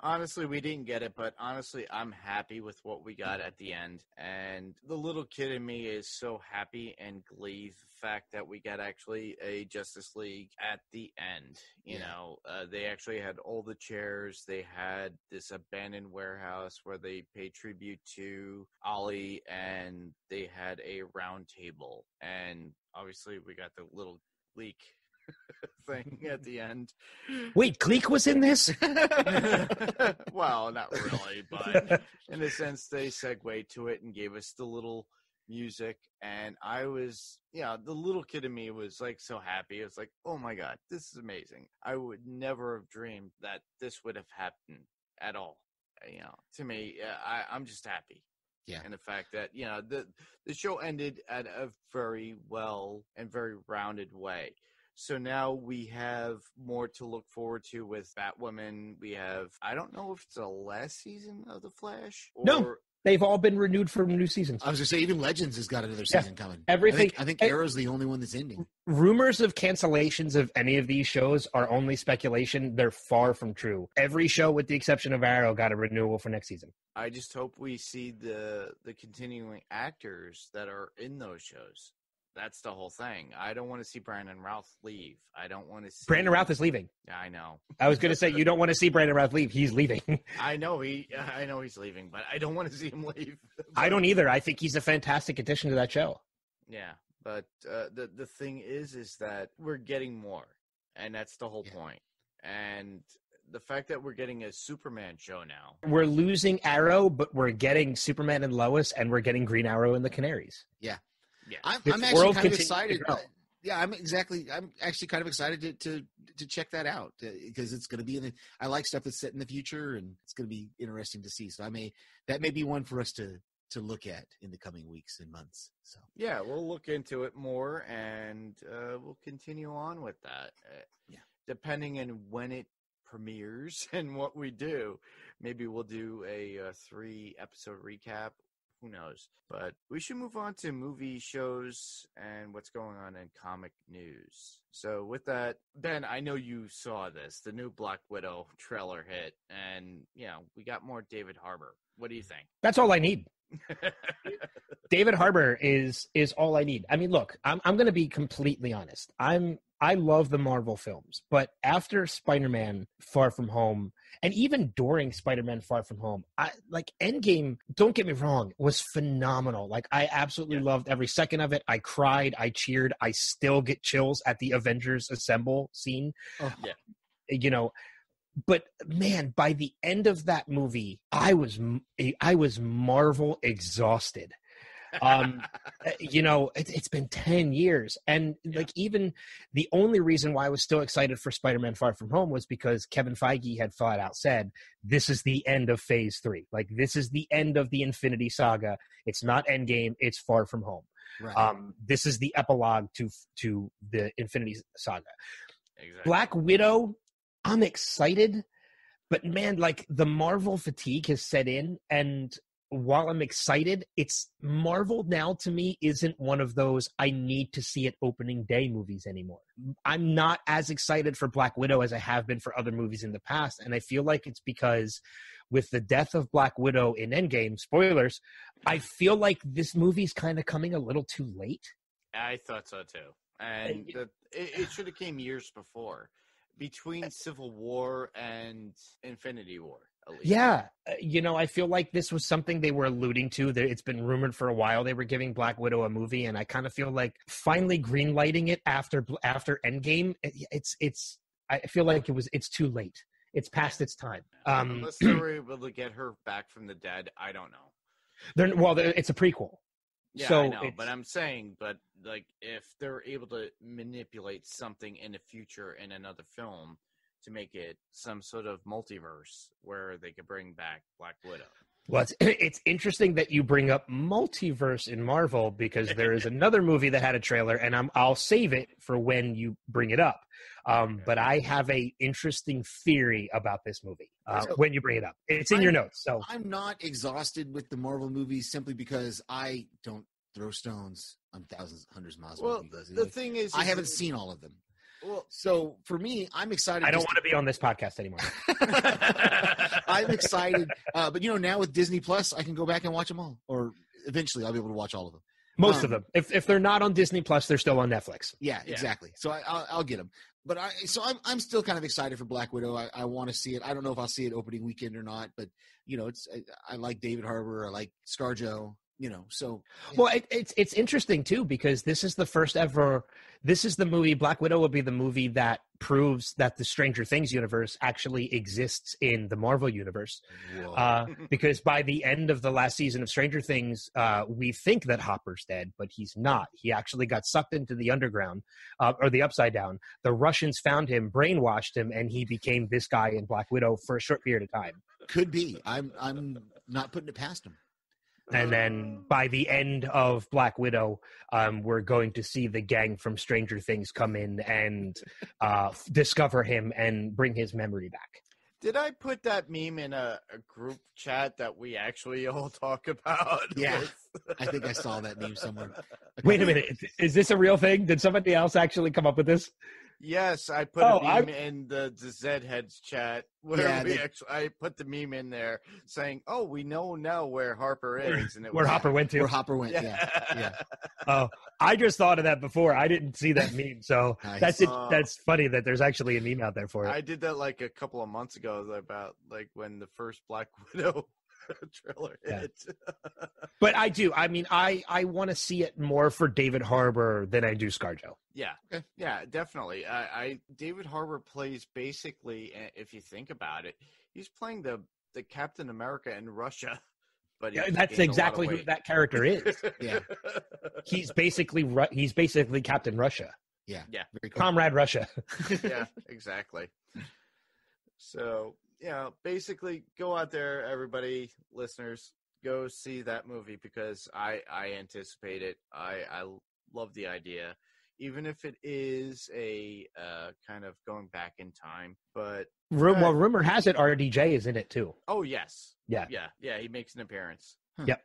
honestly, we didn't get it. But honestly, I'm happy with what we got at the end, and the little kid in me is so happy and glee fact that we got actually a Justice League at the end. You Yeah. know, uh, they actually had all the chairs. They had this abandoned warehouse where they paid tribute to Ollie, and they had a round table. And obviously, we got the little leak thing at the end. Wait, Gleek was in this? well, not really, but in a sense, they segued to it and gave us the little music, and I was, yeah, the little kid in me was like so happy. It was like, oh my god, this is amazing. I would never have dreamed that this would have happened at all. Uh, you know, to me, uh, I, I'm just happy. Yeah. And the fact that, you know, the the show ended at a very well and very rounded way. So now we have more to look forward to with Batwoman. We have I don't know if it's the last season of The Flash or No. They've all been renewed for new seasons. I was gonna say even Legends has got another Yeah. season coming. Everything- I think, I think Arrow's the only one that's ending. Rumors of cancellations of any of these shows are only speculation. They're far from true. Every show, with the exception of Arrow, got a renewal for next season. I just hope we see the the continuing actors that are in those shows. That's the whole thing. I don't want to see Brandon Routh leave. I don't want to see Brandon Routh is leaving. Yeah, I know. I was going to say you don't want to see Brandon Routh leave. He's leaving. I know he. I know he's leaving, but I don't want to see him leave. I don't either. I think he's a fantastic addition to that show. Yeah, but uh, the the thing is, is that we're getting more, and that's the whole Yeah. point. And the fact that we're getting a Superman show now. We're losing Arrow, but we're getting Superman and Lois, and we're getting Green Arrow and the Canaries. Yeah, I'm, I'm actually kind of excited. uh, yeah, I'm exactly. I'm actually kind of excited to to, to check that out because it's going to be in the. I like stuff that's set in the future, and it's going to be interesting to see. So I may that may be one for us to to look at in the coming weeks and months. So yeah, we'll look into it more, and uh, we'll continue on with that. Uh, Yeah. depending on when it premieres and what we do, maybe we'll do a, uh three episode recap. Who knows? But we should move on to movie shows and what's going on in comic news. So, with that, Ben, I know you saw this. The new Black Widow trailer hit, and you know we got more David Harbour. What do you think? That's all I need. David Harbour is is all I need. I mean, look, I'm I'm going to be completely honest. I'm I love the Marvel films, but after Spider-Man Far From Home and even during Spider-Man Far From Home, I like Endgame, don't get me wrong, was phenomenal. Like I absolutely Yeah. loved every second of it. I cried, I cheered, I still get chills at the Avengers Assemble scene. Oh. Yeah. You know, but man, by the end of that movie, I was i was Marvel exhausted um uh, you know it, it's been 10 years and Yeah. like even the only reason why i was still excited for spider-man far from home was because kevin feige had flat out said this is the end of phase three like this is the end of the infinity saga it's not endgame it's far from home right. um this is the epilogue to to the infinity saga exactly. Black Widow, I'm excited, but man, like the Marvel fatigue has set in, and while I'm excited, it's Marvel now to me isn't one of those I need to see it opening day movies anymore. I'm not as excited for Black Widow as I have been for other movies in the past, and I feel like it's because with the death of Black Widow in Endgame, spoilers, I feel like this movie's kind of coming a little too late. I thought so too, and it, it should have came years before, between Civil War and Infinity War. At least. Yeah, uh, you know, I feel like this was something they were alluding to. That it's been rumored for a while they were giving Black Widow a movie, and I kind of feel like finally greenlighting it after after Endgame. It's it's I feel like it was it's too late. It's past its time. Um, Unless they were able to get her back from the dead, I don't know. they're, well, they're- it's a prequel. Yeah, So I know, but I'm saying, but like, if they're able to manipulate something in the future in another film to make it some sort of multiverse where they could bring back Black Widow. Well, it's, it's interesting that you bring up multiverse in Marvel because there is another movie that had a trailer, and I'm, I'll save it for when you bring it up. Um, Okay. But I have a interesting theory about this movie uh, So- when you bring it up. It's in your notes, so I'm not exhausted with the Marvel movies simply because I don't throw stones on thousands, hundreds of miles away. Well, the thing is, I is haven't that- seen all of them. Well, So for me, I'm excited. I don't want to be on this podcast anymore. I'm excited, uh, but you know, now with Disney Plus, I can go back and watch them all, or eventually I'll be able to watch all of them. Most Um, of them. If if they're not on Disney Plus, they're still on Netflix. Yeah, Yeah. exactly. So I, I'll, I'll get them. But I, so I'm, I'm still kind of excited for Black Widow. I, I want to see it. I don't know if I'll see it opening weekend or not, but you know, it's I, I like David Harbour. I like Scar ScarJo. You know. So Well, it, it's it's interesting too because this is the first ever. This is the movie. Black Widow will be the movie that proves that the Stranger Things universe actually exists in the Marvel universe. Uh, because by the end of the last season of Stranger Things, uh, we think that Hopper's dead, but he's not. He actually got sucked into the underground uh, or the upside down. The Russians found him, brainwashed him, and he became this guy in Black Widow for a short period of time. could be. I'm I'm not putting it past him. And then by the end of Black Widow, um, we're going to see the gang from Stranger Things come in and uh, f- discover him and bring his memory back. Did I put that meme in a, a group chat that we actually all talk about? Yeah. I think I saw that meme somewhere. Wait a minute, is- is this a real thing? Did somebody else actually come up with this? Yes, I put Oh, a I'm- meme in the, the Zed Heads chat where Yeah, we they- actually I put the meme in there saying, "Oh, we know now where Harper is," and it Where was Hopper went to? Where Hopper went. Yeah. Yeah, yeah. Oh, I just thought of that before. I didn't see that meme, so Nice. that's it. Oh. That's funny that there's actually a meme out there for it. I did that like a couple of months ago about like when the first Black Widow trailer Yeah. hit. But I do. I mean, I I want to see it more for David Harbour than I do ScarJo. Yeah, Okay. yeah, definitely. I, I David Harbour plays basically, if you think about it, he's playing the the Captain America in Russia. But Yeah, That's gained a lot of exactly who that character is. Yeah. He's basically Ru- he's basically Captain Russia, Yeah. Yeah. Very cool. Comrade Russia. yeah, exactly. So, yeah, basically go out there, everybody, listeners, go see that movie because I I anticipate it. I I love the idea. Even if it is a uh, kind of going back in time, but Ru- Right. well, rumor has it RDJ is in it too. oh yes, Yeah. yeah, yeah, he makes an appearance. Huh. Yep.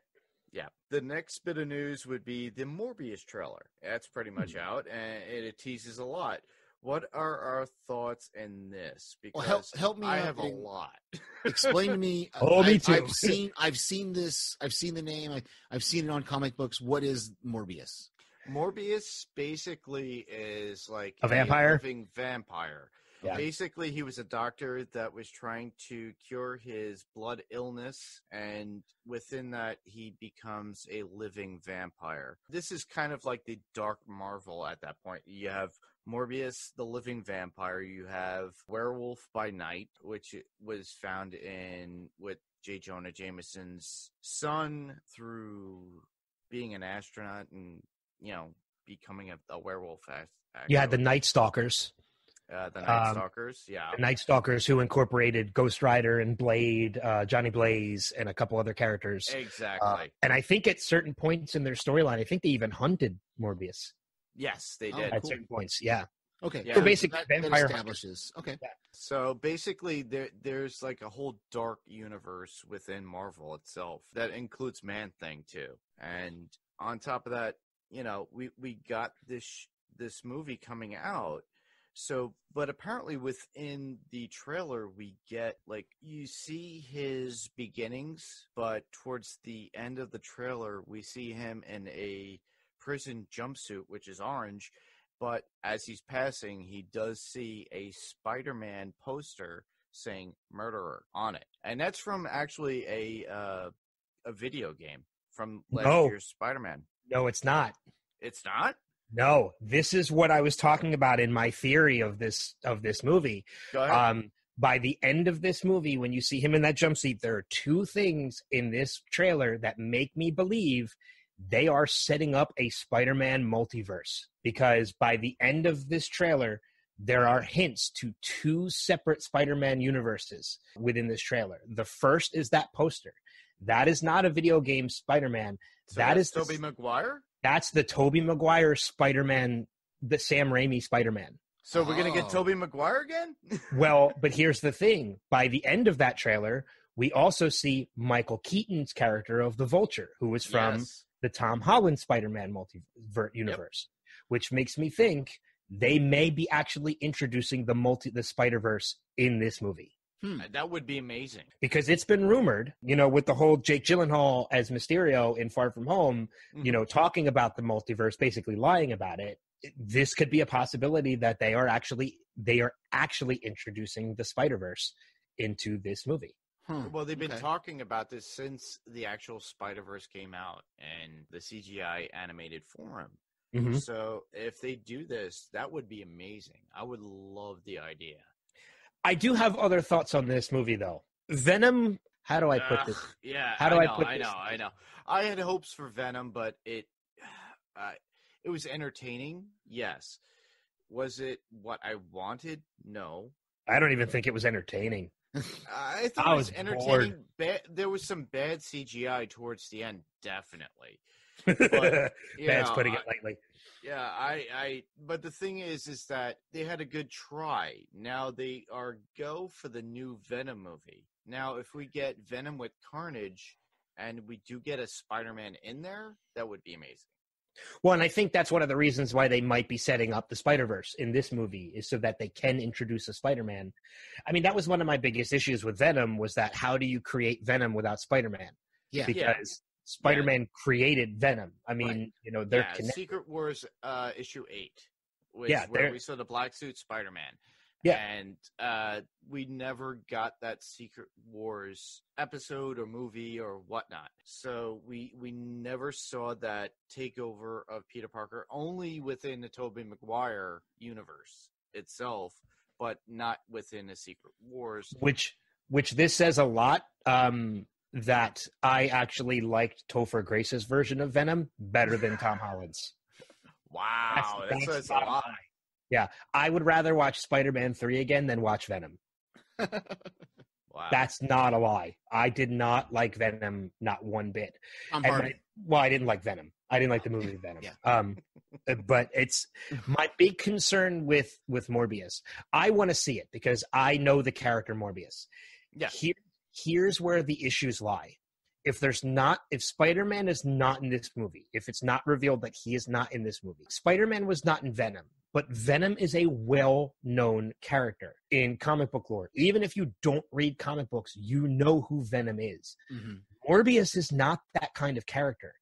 Yeah. The next bit of news would be the Morbius trailer. That's pretty much Hmm. out, and it, it teases a lot. What are our thoughts in this? Because Well, help- help me I have a lot. Explain to me. Uh, oh, me I, too. I've seen. I've seen this. I've seen the name. I, I've seen it on comic books. What is Morbius? Morbius basically is like A vampire? living vampire. Yeah. Basically, he was a doctor that was trying to cure his blood illness, and within that, he becomes a living vampire. This is kind of like the Dark Marvel at that point. You have Morbius, the living vampire. You have Werewolf by Night, which was found in with J. Jonah Jameson's son through being an astronaut and you know becoming a, a werewolf. Act, You had the. Night Stalkers, uh, the Night um, Stalkers. Yeah, the Night Stalkers who incorporated Ghost Rider and Blade, uh, Johnny Blaze, and a couple other characters. exactly. Uh, and I think at certain points in their storyline, I think they even hunted Morbius yes, they Oh, did. at cool. certain points. Yeah. Okay. Yeah. so So basically that, that vampire establishes. Okay. So basically, there there's like a whole dark universe within Marvel itself that includes Man Thing too. And on top of that, you know, we we got this this movie coming out. So, but apparently within the trailer, we get like you see his beginnings, but towards the end of the trailer, we see him in a prison jumpsuit, which is orange, but as he's passing, he does see a Spider-Man poster saying "murderer" on it, and that's from actually a uh, a video game from last No. year's Spider-Man. No, it's not. It's not. No, this is what I was talking about in my theory of this of this movie. Um, by the end of this movie, when you see him in that jumpsuit, there are two things in this trailer that make me believe they are setting up a Spider-Man multiverse. Because by the end of this trailer, there are hints to two separate Spider-Man universes within this trailer. The first is that poster. That is not a video game Spider-Man. so that's is the- Tobey Maguire. That's the Tobey Maguire Spider-Man, the Sam Raimi Spider-Man. So we're gonna get Oh. Tobey Maguire again? Well, but here's the thing. By the end of that trailer, we also see Michael Keaton's character of the Vulture, who was from Yes. The Tom Holland Spider-Man multiverse universe, which makes me think they may be actually introducing the multi the Spider-Verse in this movie. Hmm. That would be amazing. Because it's been rumored, you know, with the whole Jake Gyllenhaal as Mysterio in Far From Home, you know, talking about the multiverse, basically lying about it. This could be a possibility that they are actually they are actually introducing the Spider Verse into this movie. Huh. Well, they've been Okay. talking about this since the actual Spider Verse came out and the CGI animated form. Mhm. So if they do this, that would be amazing. I would love the idea. I do have other thoughts on this movie, though. Venom. How do I put this? Yeah, How do I I know, put I this? know, I know. I had hopes for Venom, but it, uh, it was entertaining. Yes. Was it what I wanted? No. I don't even think it was entertaining. I thought I it was was entertaining. Ba- there was some bad CGI towards the end, definitely. Know, putting I- it lightly. Yeah, I, I, but the thing is, is that they had a good try. Now they are go for the new Venom movie. Now, if we get Venom with Carnage, and we do get a Spider-Man in there, that would be amazing. Well, and I think that's one of the reasons why they might be setting up the Spider Verse in this movie is so that they can introduce a Spider Man. I mean, that was one of my biggest issues with Venom was that how do you create Venom without Spider Man? Yeah. Because Spider Man created Venom. I mean, Right. you know, they're yeah, connected. Secret Wars uh, issue eight, was Yeah, where we saw the black suit Spider-Man. Yeah. and uh, we never got that Secret Wars episode or movie or whatnot. So we we never saw that takeover of Peter Parker only within the Tobey Maguire universe itself, but not within the Secret Wars. which which this says a lot um that i actually liked topher grace's version of venom better than tom holland's Wow, that that's says a lot. Yeah i would rather watch spider-man 3 again than watch venom. Wow, that's not a lie. I did not like venom not one bit. Tom Hardy. well i didn't like venom. I didn't like the movie venom. Yeah. um uh, but it's my big concern with with morbius i want to see it because i know the character morbius. Yeah. here here's where the issues lie. If there's not if spider-man is not in this movie if it's not revealed that he is not in this movie spider-man was not in venom but venom is a well-known character in comic book lore even if you don't read comic books you know who venom is Mhm. morbius is not that kind of character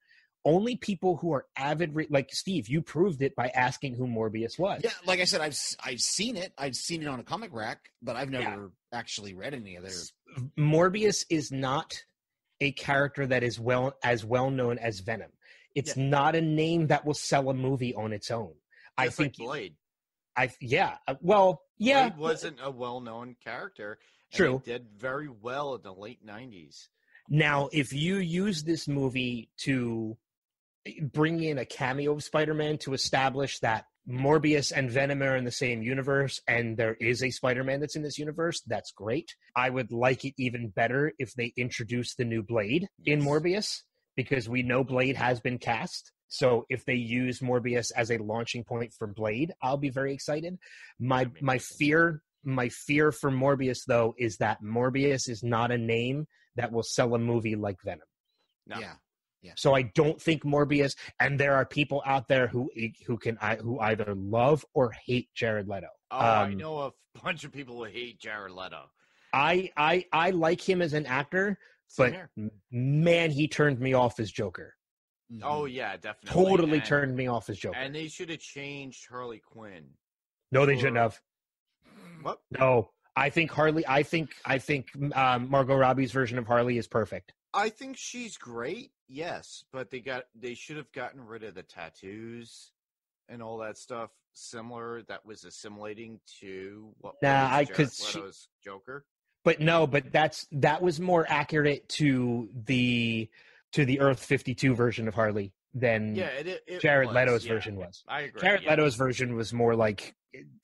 only people who are avid re- like steve you proved it by asking who morbius was Yeah, like I said, I've s- I've seen it. I've seen it on a comic rack, but I've never Yeah. actually read any of their. Morbius is not a character that is well as well known as Venom. It's not a name that will sell a movie on its own. I Just like think Blade. I yeah, uh, well, yeah, Blade wasn't a well-known character. and True. he did very well in the late '90s. Now, if you use this movie to bring in a cameo of Spider-Man to establish that Morbius and Venom are in the same universe and there is a Spider-Man that's in this universe, that's great. I would like it even better if they introduce the new Blade in Morbius because we know Blade has been cast. So if they use Morbius as a launching point for Blade, I'll be very excited. My my fear my fear for Morbius though is that Morbius is not a name that will sell a movie like Venom. No. Yeah, So I don't think Morbius, and there are people out there who who can who either love or hate Jared Leto. Oh, I Um, know a bunch of people who hate Jared Leto. I I I like him as an actor, Same but man, he turned me off as Joker. Oh yeah, definitely. Totally and, turned me off as Joker. And they should have changed Harley Quinn. no, they shouldn't have. What? No, I think Harley. I think I think um, Margot Robbie's version of Harley is perfect. I think she's great. Yes, but they got they should have gotten rid of the tattoos and all that stuff. Similar that was assimilating to what Nah, was I- Jared 'cause she- Joker. But no, but that's that was more accurate to the to the Earth fifty two version of Harley than Yeah, it, it, it Jared was, Leto's yeah. version was. I agree. Jared yeah. Leto's version was more like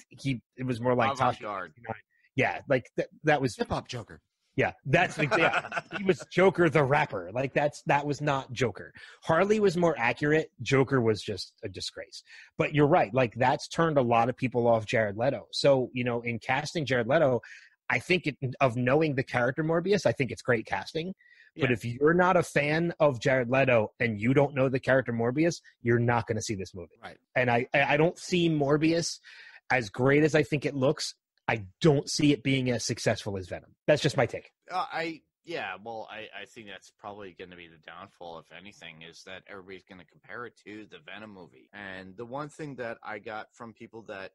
he. It was more like Tasha. Avant-garde. Yeah, like that. That was hip hop Joker. yeah. That's like yeah. He was Joker the rapper. Like that's that was not Joker. Harley was more accurate. Joker was just a disgrace. But you're right. Like that's turned a lot of people off Jared Leto. So you know, in casting Jared Leto, I think it, of knowing the character Morbius, I think it's great casting. But Yeah. if you're not a fan of Jared Leto and you don't know the character Morbius, you're not going to see this movie. Right. And I, I I don't see Morbius as great as I think it looks. I don't see it being as successful as Venom. That's just my take. Uh, I yeah, well, I I think that's probably going to be the downfall, if anything, is that everybody's going to compare it to the Venom movie. And the one thing that I got from people that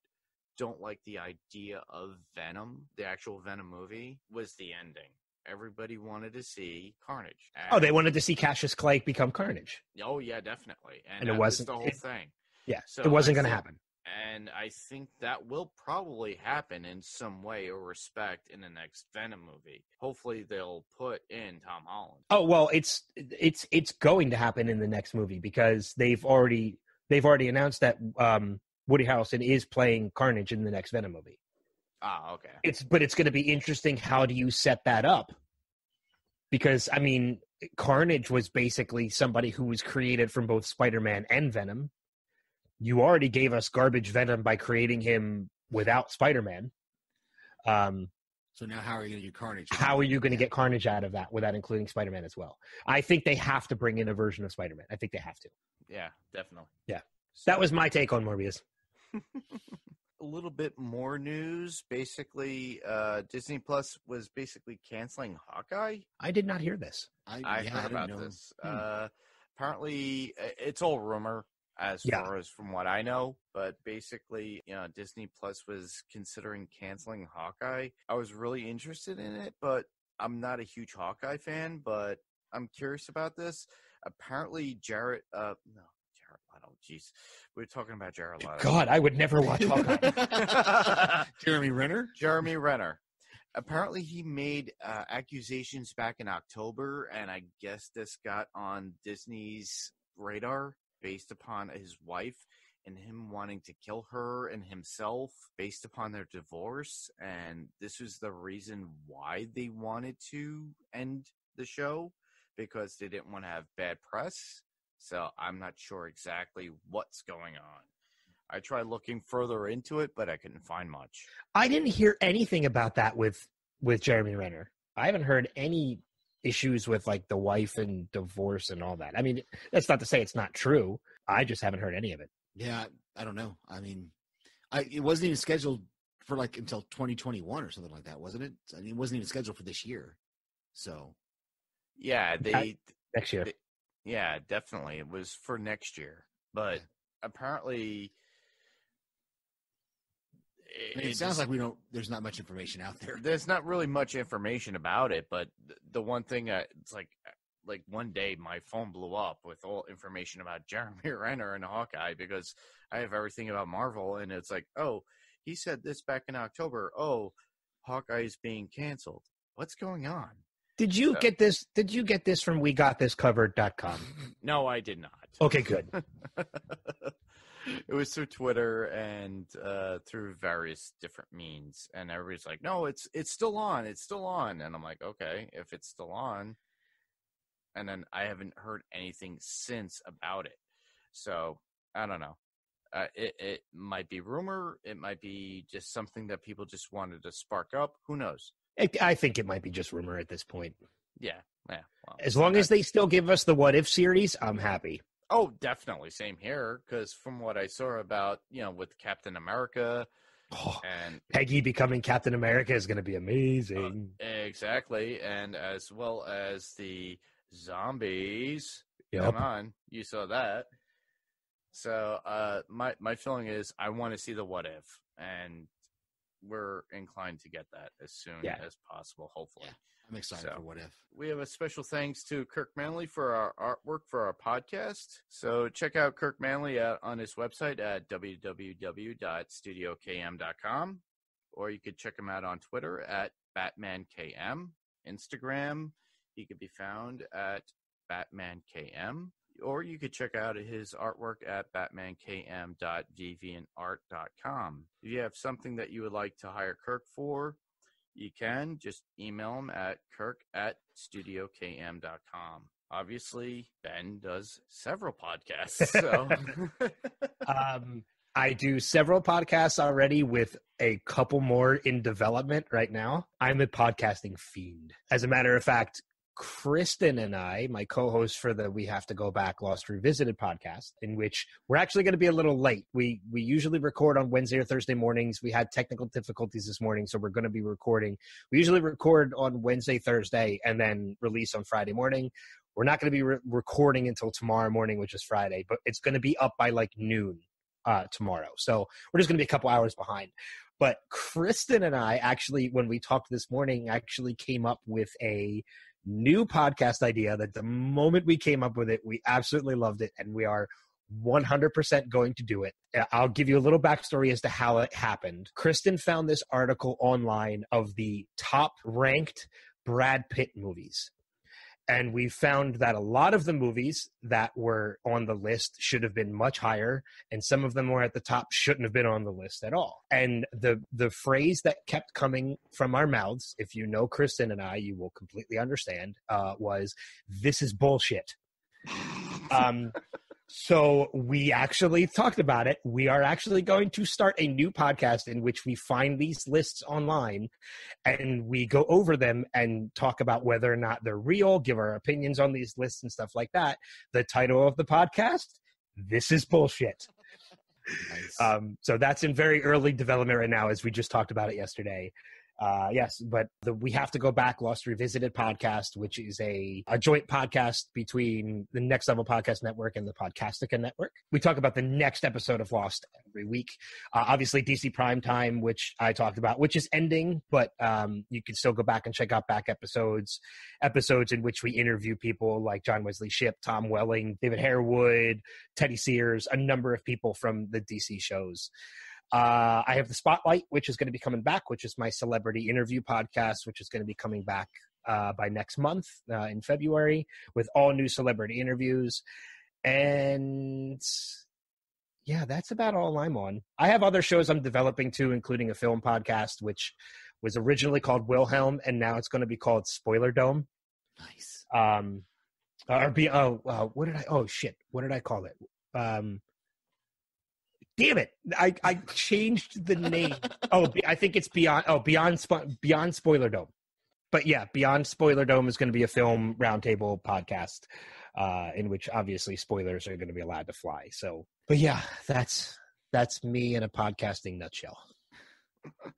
don't like the idea of Venom, the actual Venom movie, was the ending. Everybody wanted to see Carnage. Oh, they wanted to see Cassius Clay become Carnage. Oh yeah, definitely. And, And it that was wasn't- the whole it- thing. Yeah, So it wasn't going to happen. And I think that will probably happen in some way or respect in the next Venom movie. Hopefully, they'll put in Tom Holland. Oh well, it's it's it's going to happen in the next movie because they've already they've already announced that um, Woody Harrelson is playing Carnage in the next Venom movie. Ah, okay. It's but it's going to be interesting. How do you set that up? Because I mean, Carnage was basically somebody who was created from both Spider-Man and Venom. You already gave us garbage Venom by creating him without Spider-Man. Um, So now, how are you going to do Carnage? how are you going to get Carnage out of that without including Spider-Man as well? I think they have to bring in a version of Spider-Man. I think they have to. Yeah, definitely. Yeah. So, That was my take on Morbius. a little bit more news. Basically, uh, Disney Plus was basically canceling Hawkeye. I did not hear this. I, I yeah, heard didn't about know. this. Hmm. Uh, apparently, uh, it's all rumor as Yeah. far as from what I know. But basically, you know, Disney Plus was considering canceling Hawkeye. I was really interested in it, but I'm not a huge Hawkeye fan. But I'm curious about this. Apparently, Jared. Uh, no, Jared Leto. Jeez, we are talking about Jared Leto. God, I would never watch Hawkeye. Jeremy Renner. Jeremy Renner. Apparently, he made uh, accusations back in October, and I guess this got on Disney's radar based upon his wife and him wanting to kill her and himself based upon their divorce. And this was the reason why they wanted to end the show because they didn't want to have bad press. So I'm not sure exactly what's going on. I tried looking further into it, but I couldn't find much. I didn't hear anything about that with with Jeremy Renner. I haven't heard any issues with like the wife and divorce and all that. I mean, that's not to say it's not true. I just haven't heard any of it. Yeah, I don't know. I mean, I it wasn't even scheduled for like until 2021 or something like that, wasn't it? I mean, it wasn't even scheduled for this year. So Yeah, they Next year. They- yeah, definitely. It was for next year. But apparently I mean, it, sounds like we don't. There's not much information out there. there's not really much information about it, but th- the one thing uh, it's like like one day my phone blew up with all information about Jeremy Renner and Hawkeye because I have everything about Marvel and it's like, "Oh, he said this back in October. Oh, Hawkeye is being canceled. What's going on?" Did you So- get this did you get this from we got this covered.com? No, I did not. Okay, good. it was through Twitter and uh, through various different means, and everybody's like, "No, it's it's still on. It's still on." And I'm like, "Okay, if it's still on." And then I haven't heard anything since about it, so I don't know. Uh, it it might be rumor. It might be just something that people just wanted to spark up. Who knows? I- I think it might be just rumor at this point. Yeah, yeah. Well, As long as they still give us the what if series, I'm happy. Oh, definitely. Same here. Because from what I saw about, you know, with Captain America Oh, and Peggy becoming Captain America is going to be amazing. exactly, and as well as the zombies. Yep. Come on, you saw that. So, uh, my my feeling is I want to see the what if, and we're inclined to get that as soon Yeah. as possible. Hopefully. Yeah. I'm excited So. for what if. We have a special thanks to Kirk Manley for our artwork for our podcast. So check out Kirk Manley at, on his website at www.studiokm.com, or you could check him out on Twitter at BatmanKM. Instagram, he could be found at BatmanKM, or you could check out his artwork at batmankm.deviantart.com. If you have something that you would like to hire Kirk for, you can just email him at kirk at studiokm.com. Obviously, Ben does several podcasts. So, Um, I do several podcasts already with a couple more in development right now. I'm a podcasting fiend. As a matter of fact, Kristen and I, my co-host for the We Have to Go Back Lost Revisited podcast, in which we're actually going to be a little late. We we usually record on Wednesday or Thursday mornings. We had technical difficulties this morning, so we're going to be recording. We usually record on Wednesday, Thursday, and then release on Friday morning. We're not going to be re- recording until tomorrow morning, which is Friday, but it's going to be up by like noon uh, tomorrow. So we're just going to be a couple hours behind. But Kristen and I actually, when we talked this morning, actually came up with a new podcast idea that the moment we came up with it, we absolutely loved it. And we are 100% going to do it. Uh, I'll give you a little backstory as to how it happened. Kristen found this article online of the top ranked Brad Pitt movies and we found that a lot of the movies that were on the list should have been much higher and some of them were at the top shouldn't have been on the list at all. And the the phrase that kept coming from our mouths if you know kristen and i you will completely understand uh, was this is bullshit. Um so we actually talked about it. We are actually going to start a new podcast in which we find these lists online and we go over them and talk about whether or not they're real, give our opinions on these lists and stuff like that. The title of the podcast, This is Bullshit. Nice. Um, so that's in very early development right now, as we just talked about it yesterday uh, yes, but the We Have to Go Back Lost Revisited podcast, which is a, a joint podcast between the Next Level Podcast Network and the Podcastica Network. We talk about the next episode of Lost every week. Uh, obviously, DC Prime Time, which I talked about, which is ending, but um, you can still go back and check out back episodes, episodes in which we interview people like John Wesley Shipp, Tom Welling, David Harewood, Teddy Sears, a number of people from the DC shows. Uh, I have the Spotlight, which is going to be coming back, which is my celebrity interview podcast, which is going to be coming back uh, by next month uh, in February with all new celebrity interviews. And yeah, that's about all I'm on. I have other shows I'm developing too, including a film podcast, which was originally called Wilhelm, and now it's going to be called Spoiler Dome. Nice. Um, or be oh, uh, what did I? Oh shit, what did I call it? Um, damn it. I i changed the name. Oh i think it's beyond oh beyond beyond spoiler dome. But yeah beyond spoiler dome is going to be a film roundtable podcast uh in which obviously spoilers are going to be allowed to fly. So but yeah that's that's me in a podcasting nutshell.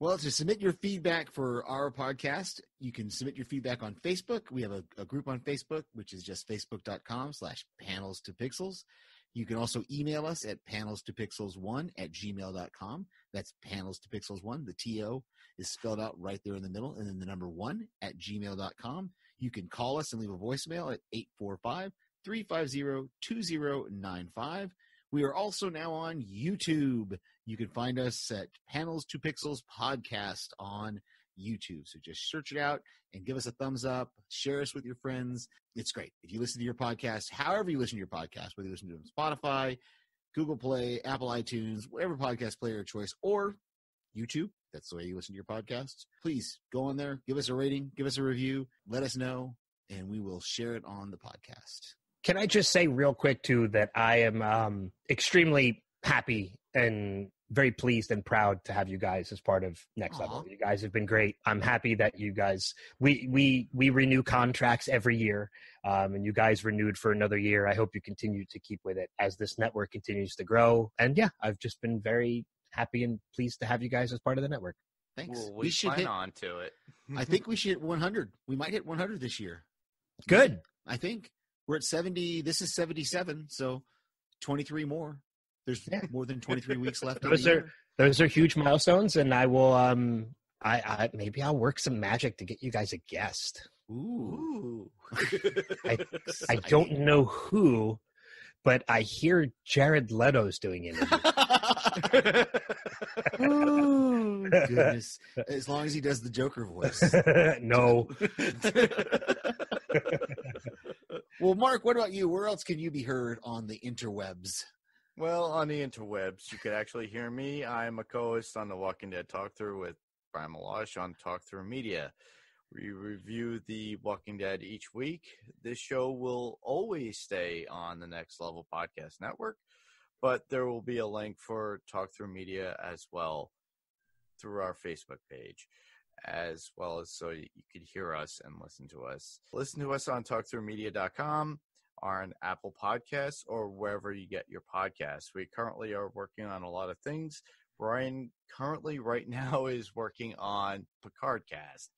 Well to submit your feedback for our podcast you can submit your feedback on facebook. We have a, a group on facebook which is just facebook.com slash panels to pixels you can also email us at panels to pixels1 at gmail.com. That's panels to pixels1. The TO is spelled out right there in the middle, and then the number one at gmail.com. You can call us and leave a voicemail at 845 350 2095. We are also now on YouTube. You can find us at Panels to Pixels Podcast on YouTube. So just search it out and give us a thumbs up, share us with your friends. It's great. If you listen to your podcast, however you listen to your podcast, whether you listen to them Spotify, Google Play, Apple iTunes, whatever podcast player of choice, or YouTube, that's the way you listen to your podcasts. Please go on there, give us a rating, give us a review, let us know, and we will share it on the podcast. Can I just say real quick too that I am um, extremely happy and very pleased and proud to have you guys as part of Next Aww. Level. You guys have been great. I'm happy that you guys we we we renew contracts every year, um, and you guys renewed for another year. I hope you continue to keep with it as this network continues to grow. And yeah, I've just been very happy and pleased to have you guys as part of the network. Thanks. Well, we, we should hit on to it. I think we should hit 100. We might hit 100 this year. Good. I think we're at 70. This is 77, so 23 more. There's yeah. more than 23 weeks left. those are year. those are huge milestones, and I will. Um, I, I maybe I'll work some magic to get you guys a guest. Ooh. I, I don't know who, but I hear Jared Leto's doing it. oh, goodness. As long as he does the Joker voice. no. well, Mark, what about you? Where else can you be heard on the interwebs? Well, on the interwebs, you could actually hear me. I'm a co-host on the Walking Dead Talk Through with Brian Malash on Talk Through Media. We review the Walking Dead each week. This show will always stay on the Next Level Podcast Network, but there will be a link for Talk Through Media as well through our Facebook page, as well as so you could hear us and listen to us. Listen to us on talkthroughmedia.com on Apple Podcasts or wherever you get your podcasts. We currently are working on a lot of things. Brian currently right now is working on Picardcast.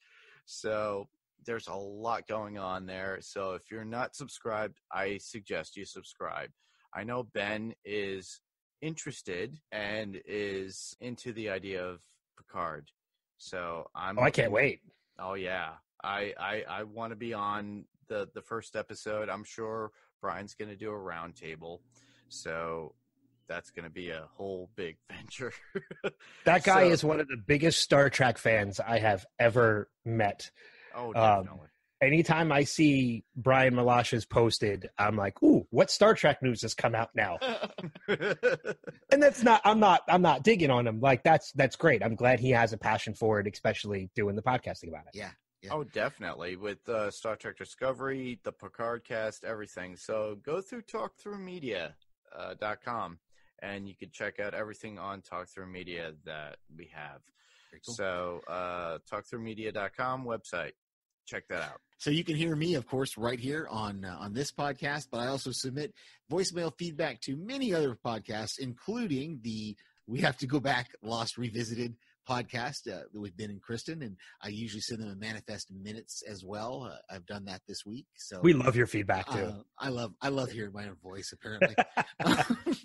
So there's a lot going on there. So if you're not subscribed, I suggest you subscribe. I know Ben is interested and is into the idea of Picard. So I'm. Oh, I can't wait. Oh yeah, I I, I want to be on the the first episode. I'm sure Brian's going to do a roundtable, so that's going to be a whole big venture. That guy So- is one of the biggest Star Trek fans I have ever met. oh, Um. Anytime I see Brian Malasha's posted, I'm like, "Ooh, what Star Trek news has come out now?" and that's not. I'm not. I'm not digging on him. Like that's that's great. I'm glad he has a passion for it, especially doing the podcasting about it. Yeah. Oh, definitely. With uh, Star Trek Discovery, the Picard cast, everything. So go through talkthroughmedia.com uh, dot com, and you can check out everything on Talkthrough Media that we have. Cool. So uh, talkthroughmedia.com website. Check that out. So you can hear me, of course, right here on uh, on this podcast, but I also submit voicemail feedback to many other podcasts, including the We Have to Go Back Lost Revisited podcast uh, with Ben and Kristen, and I usually send them a manifest minutes as well. Uh, I've done that this week, so We love your feedback too. uh, I love I love hearing my own voice. Apparently,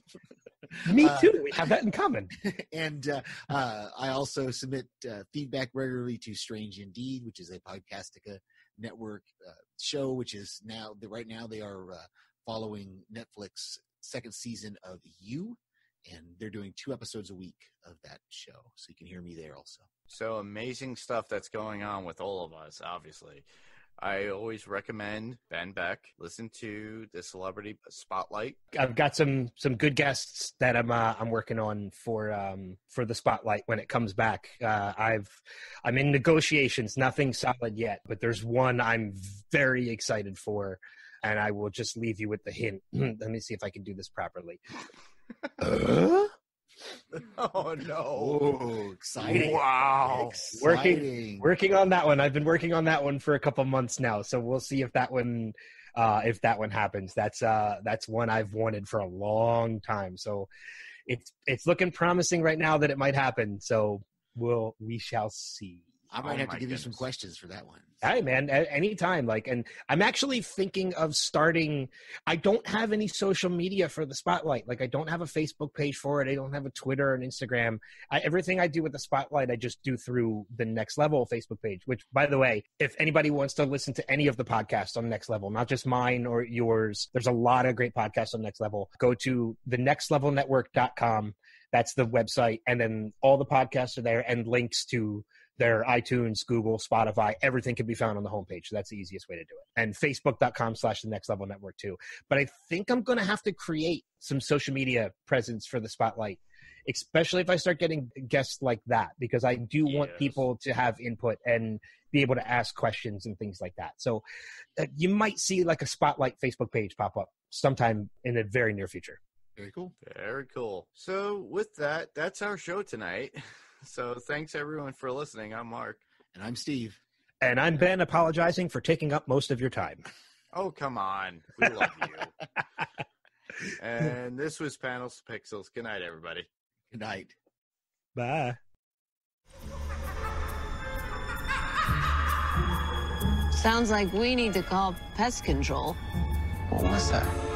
Me uh, too. We have that in common. and uh, uh, I also submit uh, feedback regularly to Strange Indeed, which is a Podcastica network uh, show, which is now right now they are uh, following Netflix second season of You, and they're doing two episodes a week of that show, so you can hear me there also. So amazing stuff that's going on with all of us, obviously. I always recommend Ben Beck. Listen to the Celebrity Spotlight. I've got some some good guests that I'm uh, I'm working on for um for the spotlight when it comes back. Uh, I've I'm in negotiations, nothing solid yet, but there's one I'm very excited for, and I will just leave you with the hint. Let me see if I can do this properly. Uh? Oh no! Oh, exciting! Wow! Exciting. working on that one. I've been working on that one for a couple months now, so we'll see if that one uh if that one happens. That's uh that's one I've wanted for a long time. So it's it's looking promising right now that it might happen. So we'll we shall see. I might Oh have to give you some questions for that one. Hey man, anytime. Like, and I'm actually thinking of starting. I don't have any social media for the spotlight. Like, I don't have a Facebook page for it. I don't have a Twitter and Instagram. I, everything I do with the spotlight, I just do through the Next Level Facebook page. Which, by the way, if anybody wants to listen to any of the podcasts on Next Level, not just mine or yours, there's a lot of great podcasts on Next Level. Go to the nextlevelnetwork.com. That's the website, and then all the podcasts are there and links to their iTunes, Google, Spotify, everything can be found on the homepage. So that's the easiest way to do it. And facebook.com slash the next level network too. But I think I'm going to have to create some social media presence for the spotlight, especially if I start getting guests like that, because I do want people to have input and be able to ask questions and things like that. So uh, you might see like a spotlight Facebook page pop up sometime in the very near future. Very cool. Very cool. So with that, that's our show tonight. So thanks everyone for listening. I'm Mark. And I'm Steve. And I'm Ben apologizing for taking up most of your time. Oh come on, we love you. and this was Panels Pixels. Good night, everybody. Good night. Bye. Sounds like we need to call pest control. What was that?